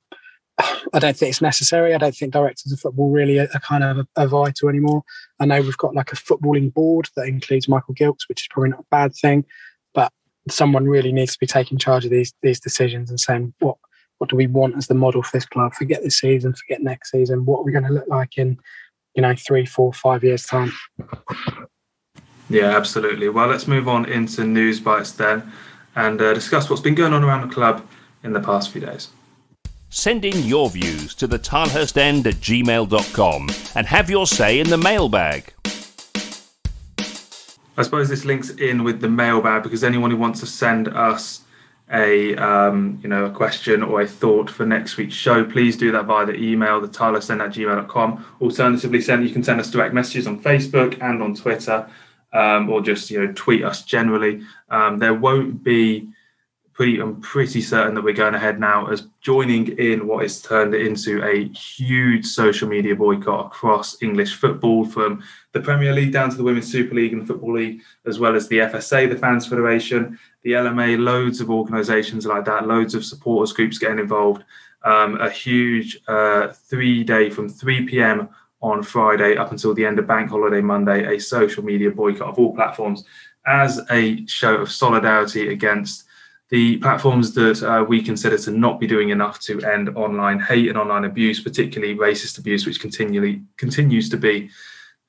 I don't think it's necessary. I don't think directors of football really are, kind of are vital anymore. I know we've got like a footballing board that includes Michael Gilkes, which is probably not a bad thing, but someone really needs to be taking charge of these these decisions and saying what what do we want as the model for this club? Forget this season, forget next season. What are we going to look like in you know three, four, five years time? Yeah, absolutely. Well, let's move on into news bites then and uh, discuss what's been going on around the club in the past few days. Send in your views to the tilehurstend at gmail.com and have your say in the mailbag. I suppose this links in with the mailbag because anyone who wants to send us a um, you know a question or a thought for next week's show, please do that via the email, the tilehurstend at gmail.com. Alternatively, send you can send us direct messages on Facebook and on Twitter um, or just you know tweet us generally. Um, there won't be pretty, I'm pretty certain that we're going ahead now as joining in what is turned into a huge social media boycott across English football, from the Premier League down to the Women's Super League and the Football League, as well as the FSA, the Fans Federation, the LMA, loads of organisations like that, loads of supporters groups getting involved. Um, a huge uh, three day from 3 p.m. on Friday up until the end of Bank Holiday Monday, a social media boycott of all platforms as a show of solidarity against the platforms that uh, we consider to not be doing enough to end online hate and online abuse, particularly racist abuse, which continually continues to be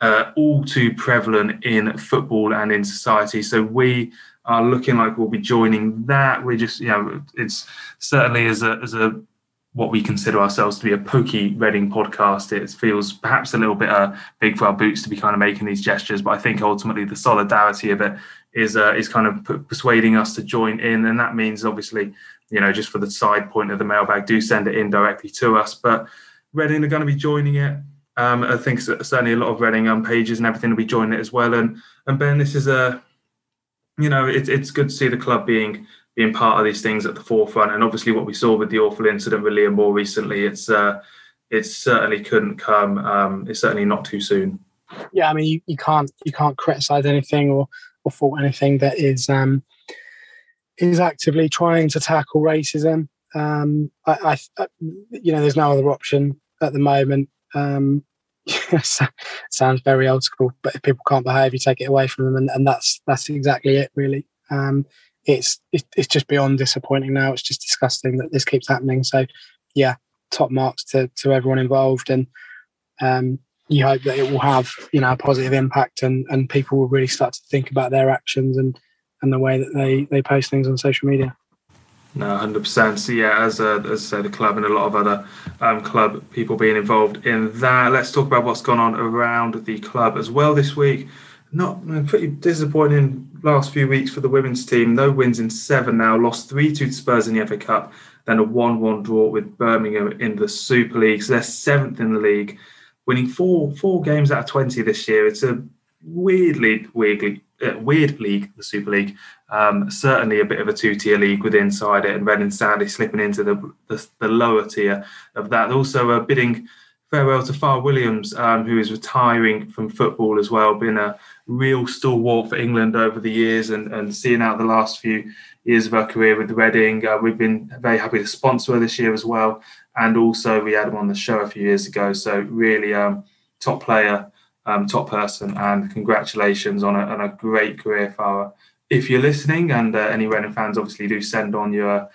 uh, all too prevalent in football and in society. So we are looking like we'll be joining that. We're just, you know, it's certainly as a as a what we consider ourselves to be a pokey Reading podcast. It feels perhaps a little bit uh, big for our boots to be kind of making these gestures, but I think ultimately the solidarity of it is uh, is kind of persuading us to join in, and that means obviously, you know, just for the side point of the mailbag, do send it in directly to us. But Reading are going to be joining it. Um, I think certainly a lot of Reading um, pages and everything will be joining it as well. And and Ben, this is a, you know, it's it's good to see the club being being part of these things at the forefront. And obviously, what we saw with the awful incident with Liam Moore recently, it's uh, it certainly couldn't come. Um, it's certainly not too soon. Yeah, I mean, you, you can't you can't criticize anything or or fault anything that is um, is actively trying to tackle racism. Um, I, I, you know, there's no other option at the moment. Um, sounds very old school, but if people can't behave, you take it away from them, and, and that's that's exactly it, really. Um, it's it's just beyond disappointing now. It's just disgusting that this keeps happening. So, yeah, top marks to to everyone involved, and um, you hope that it will have you know a positive impact, and and people will really start to think about their actions and and the way that they they post things on social media. No, hundred percent. So yeah, as uh, as say, the club and a lot of other um, club people being involved in that. Let's talk about what's gone on around the club as well this week. Not pretty disappointing last few weeks for the women's team. No wins in seven now. Lost 3 2 to Spurs in the FA Cup, then a 1 1 draw with Birmingham in the Super League. So they're seventh in the league, winning four four games out of 20 this year. It's a weirdly, weirdly, uh, weird league, the Super League. Um, certainly a bit of a two tier league with inside it, and Reading sadly slipping into the, the, the lower tier of that. Also, uh, bidding farewell to Fara Williams, um, who is retiring from football as well, been a real stalwart for England over the years and, and seeing out the last few years of her career with Reading. Uh, we've been very happy to sponsor her this year as well. And also, we had him on the show a few years ago. So, really, um, top player, um, top person, and congratulations on a, on a great career, Fara. If you're listening, and uh, any Reading fans obviously do send on your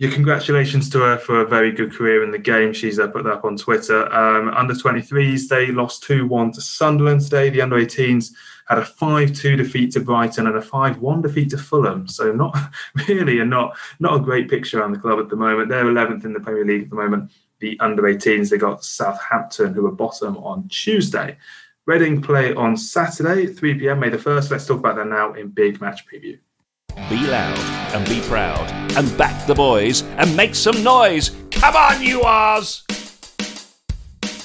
your congratulations to her for a very good career in the game. She's uh, put that up on Twitter. Um, under 23s, they lost 2 1 to Sunderland today. The under 18s had a 5 2 defeat to Brighton and a 5 1 defeat to Fulham. So, not really, and not, not a great picture around the club at the moment. They're 11th in the Premier League at the moment. The under 18s, they got Southampton, who are bottom on Tuesday. Reading play on Saturday, 3 pm, May the 1st. Let's talk about that now in Big Match Preview. Be loud and be proud and back the boys and make some noise. Come on, you R's!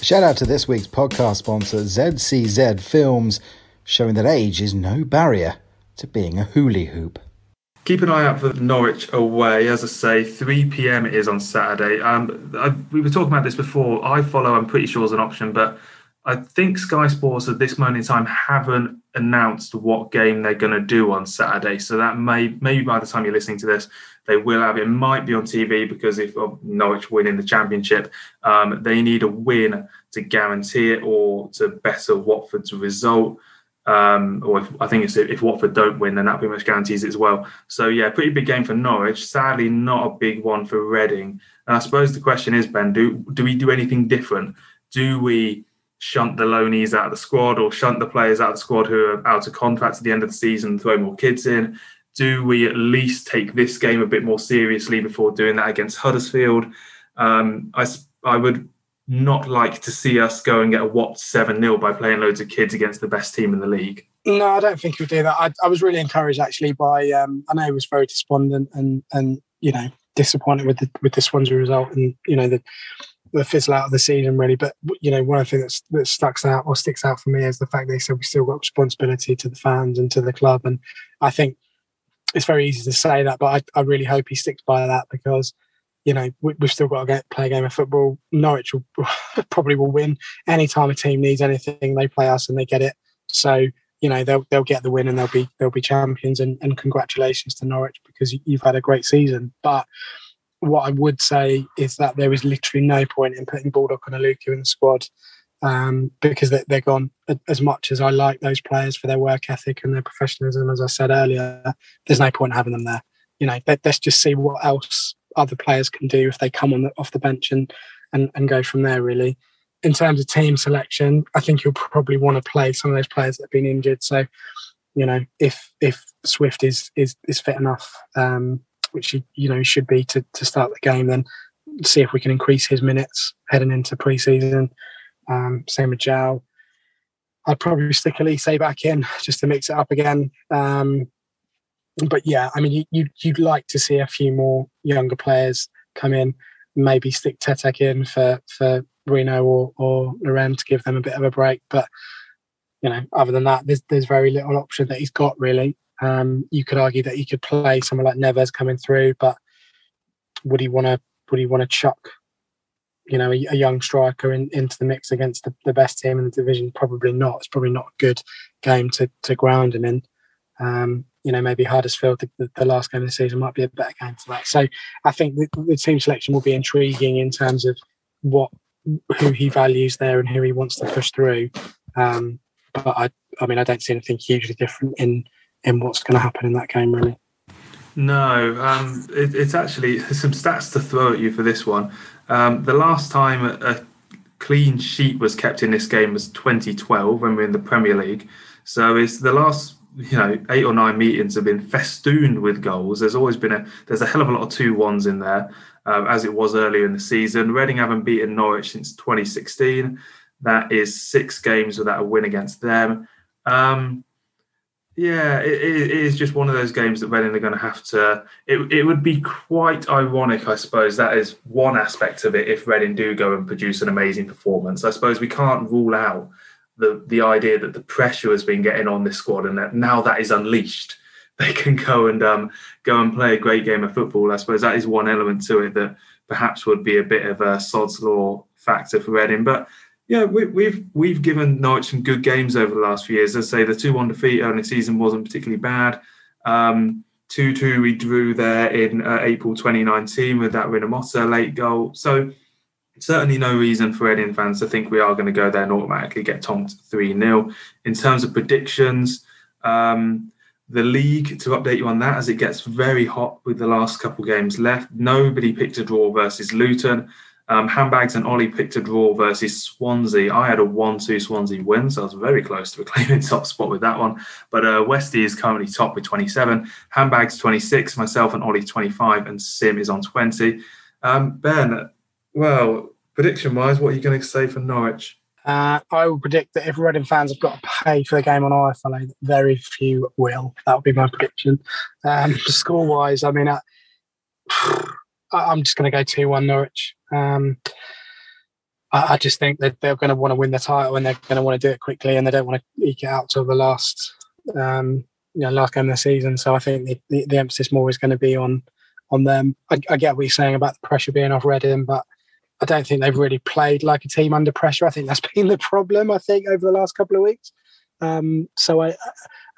Shout out to this week's podcast sponsor, ZCZ Films, showing that age is no barrier to being a hula hoop. Keep an eye out for Norwich away. As I say, 3 p.m. it is on Saturday. Um, I, we were talking about this before. iFollow, I'm pretty sure, is an option, but I think Sky Sports at this moment in time haven't announced what game they're going to do on Saturday. So that may maybe by the time you're listening to this, they will have it. Might be on TV because if Norwich win in the Championship, um, they need a win to guarantee it or to better Watford's result. Um, or if, I think it's if Watford don't win, then that pretty much guarantees it as well. So yeah, pretty big game for Norwich. Sadly, not a big one for Reading. And I suppose the question is, Ben, do do we do anything different? Do we shunt the loanees out of the squad or shunt the players out of the squad who are out of contract at the end of the season throw more kids in? Do we at least take this game a bit more seriously before doing that against Huddersfield? Um, I, I would not like to see us go and get a Watt 7 0 by playing loads of kids against the best team in the league. No, I don't think he'll do that. I, I was really encouraged actually by, um, I know he was very despondent and, and you know, disappointed with the, with the Swansea result and, you know, the, the fizzle out of the season really. But you know, one of the things that sticks out or sticks out for me is the fact that they said we still got responsibility to the fans and to the club, and I think it's very easy to say that, but I, I really hope he sticks by that because you know we, have still got to get play a game of football. Norwich will, probably will win anytime a team needs anything. They play us and they get it. So you know they'll they'll get the win and they'll be they'll be champions. And, and congratulations to Norwich because you've had a great season. But what I would say is that there is literally no point in putting Baldock and Aluko in the squad um, because they, they're gone. As much as I like those players for their work ethic and their professionalism, as I said earlier, there's no point having them there. You know, let, us just see what else other players can do if they come on the, off the bench and, and and go from there. Really, in terms of team selection, I think you'll probably want to play some of those players that have been injured. So, you know, if if Swift is is is fit enough, um, which he you know should be to to start the game, then see if we can increase his minutes heading into pre-season. Um, same with João. I'd probably stick Olise back in just to mix it up again. Um, but yeah, I mean, you, you'd, you'd like to see a few more younger players come in. Maybe stick Tetek in for for Reno or or Laurent to give them a bit of a break. But you know, other than that, there's there's very little option that he's got really. Um, you could argue that he could play someone like Neves coming through, but would he want to would he want to chuck you know, a, a young striker in, into the mix against the, the, best team in the division? Probably not. It's probably not a good game to, to ground him in. Um, you know, maybe Huddersfield, the, the, last game of the season, might be a better game for that. So I think the, the team selection will be intriguing in terms of what who he values there and who he wants to push through. Um, but I, I mean, I don't see anything hugely different in in what's going to happen in that game, really. No, um, it, it's actually some stats to throw at you for this one. Um, the last time a clean sheet was kept in this game was 2012 when we were in the Premier League. So it's the last you know eight or nine meetings have been festooned with goals. There's always been a there's a hell of a lot of two ones in there, uh, as it was earlier in the season. Reading haven't beaten Norwich since 2016. That is six games without a win against them. Um, yeah, it, it is just one of those games that Reading are going to have to. It, it would be quite ironic, I suppose. That is one aspect of it. If Reading do go and produce an amazing performance, I suppose we can't rule out the the idea that the pressure has been getting on this squad, and that now that is unleashed, they can go and um, go and play a great game of football. I suppose that is one element to it that perhaps would be a bit of a sod's law factor for Reading, but yeah, we, have we've, we've given Norwich some good games over the last few years. I say, the two-one defeat early season wasn't particularly bad. Um, two-two we drew there in uh, April 2019 with that Rinomhota late goal. So certainly no reason for Reading fans to think we are going to go there and automatically get tonked 3 0. In terms of predictions, um, the league, to update you on that, as it gets very hot with the last couple games left, nobody picked a draw versus Luton. Um, Handbags and Ollie picked a draw versus Swansea. I had a 1 2 Swansea win, so I was very close to reclaiming top spot with that one. But uh, Westy is currently top with 27, Handbags 26, myself and Ollie 25, and Sim is on 20. Um, ben, well, prediction wise, what are you going to say for Norwich? Uh, I will predict that if Reading fans have got to pay for the game on iFollow, very few will. That would be my prediction. Um, score wise, I mean, uh, I'm just going to go 2 1 Norwich. Um, I, I, just think that they're going to want to win the title and they're going to want to do it quickly and they don't want to eke it out till the last, um, you know, last game of the season. So I think the, the, the emphasis more is going to be on on them. I, I, get what you're saying about the pressure being off Reading, but I don't think they've really played like a team under pressure. I think that's been the problem. I think over the last couple of weeks. Um, so I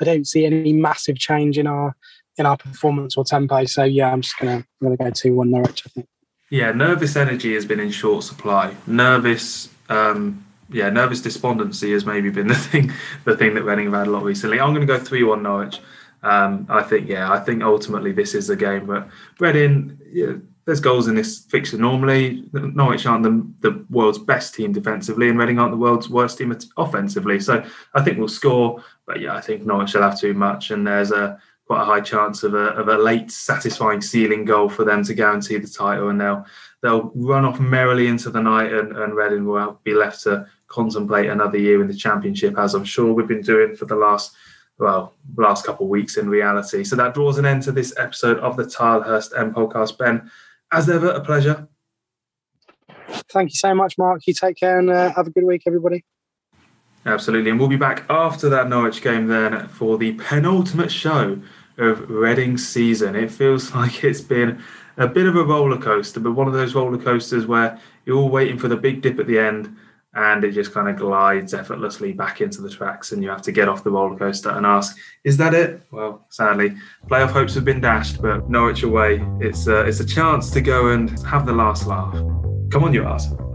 I don't see any massive change in our in our performance or tempo. So yeah, I'm just gonna I'm gonna go two one Norwich. I think. Yeah, nervous energy has been in short supply. Nervous, um, yeah, nervous despondency has maybe been the thing the thing that Reading have had a lot recently. I'm going to go three one Norwich. Um, I think yeah, I think ultimately this is the game. But Reading, yeah, there's goals in this fixture normally. Norwich aren't the, the world's best team defensively, and Reading aren't the world's worst team offensively. So I think we'll score. But yeah, I think Norwich will have too much, and there's a quite a high chance of a, of a late satisfying sealing goal for them to guarantee the title and they'll they'll run off merrily into the night and, and Reading will be left to contemplate another year in the championship as I'm sure we've been doing for the last well last couple of weeks in reality so that draws an end to this episode of the Tilehurst End podcast Ben as ever a pleasure thank you so much Mark you take care and uh, have a good week everybody Absolutely. And we'll be back after that Norwich game then for the penultimate show of Reading season. It feels like it's been a bit of a roller coaster, but one of those roller coasters where you're all waiting for the big dip at the end and it just kind of glides effortlessly back into the tracks and you have to get off the roller coaster and ask is that it? Well sadly playoff hopes have been dashed but norwich away it's a, it's a chance to go and have the last laugh. Come on you arsenal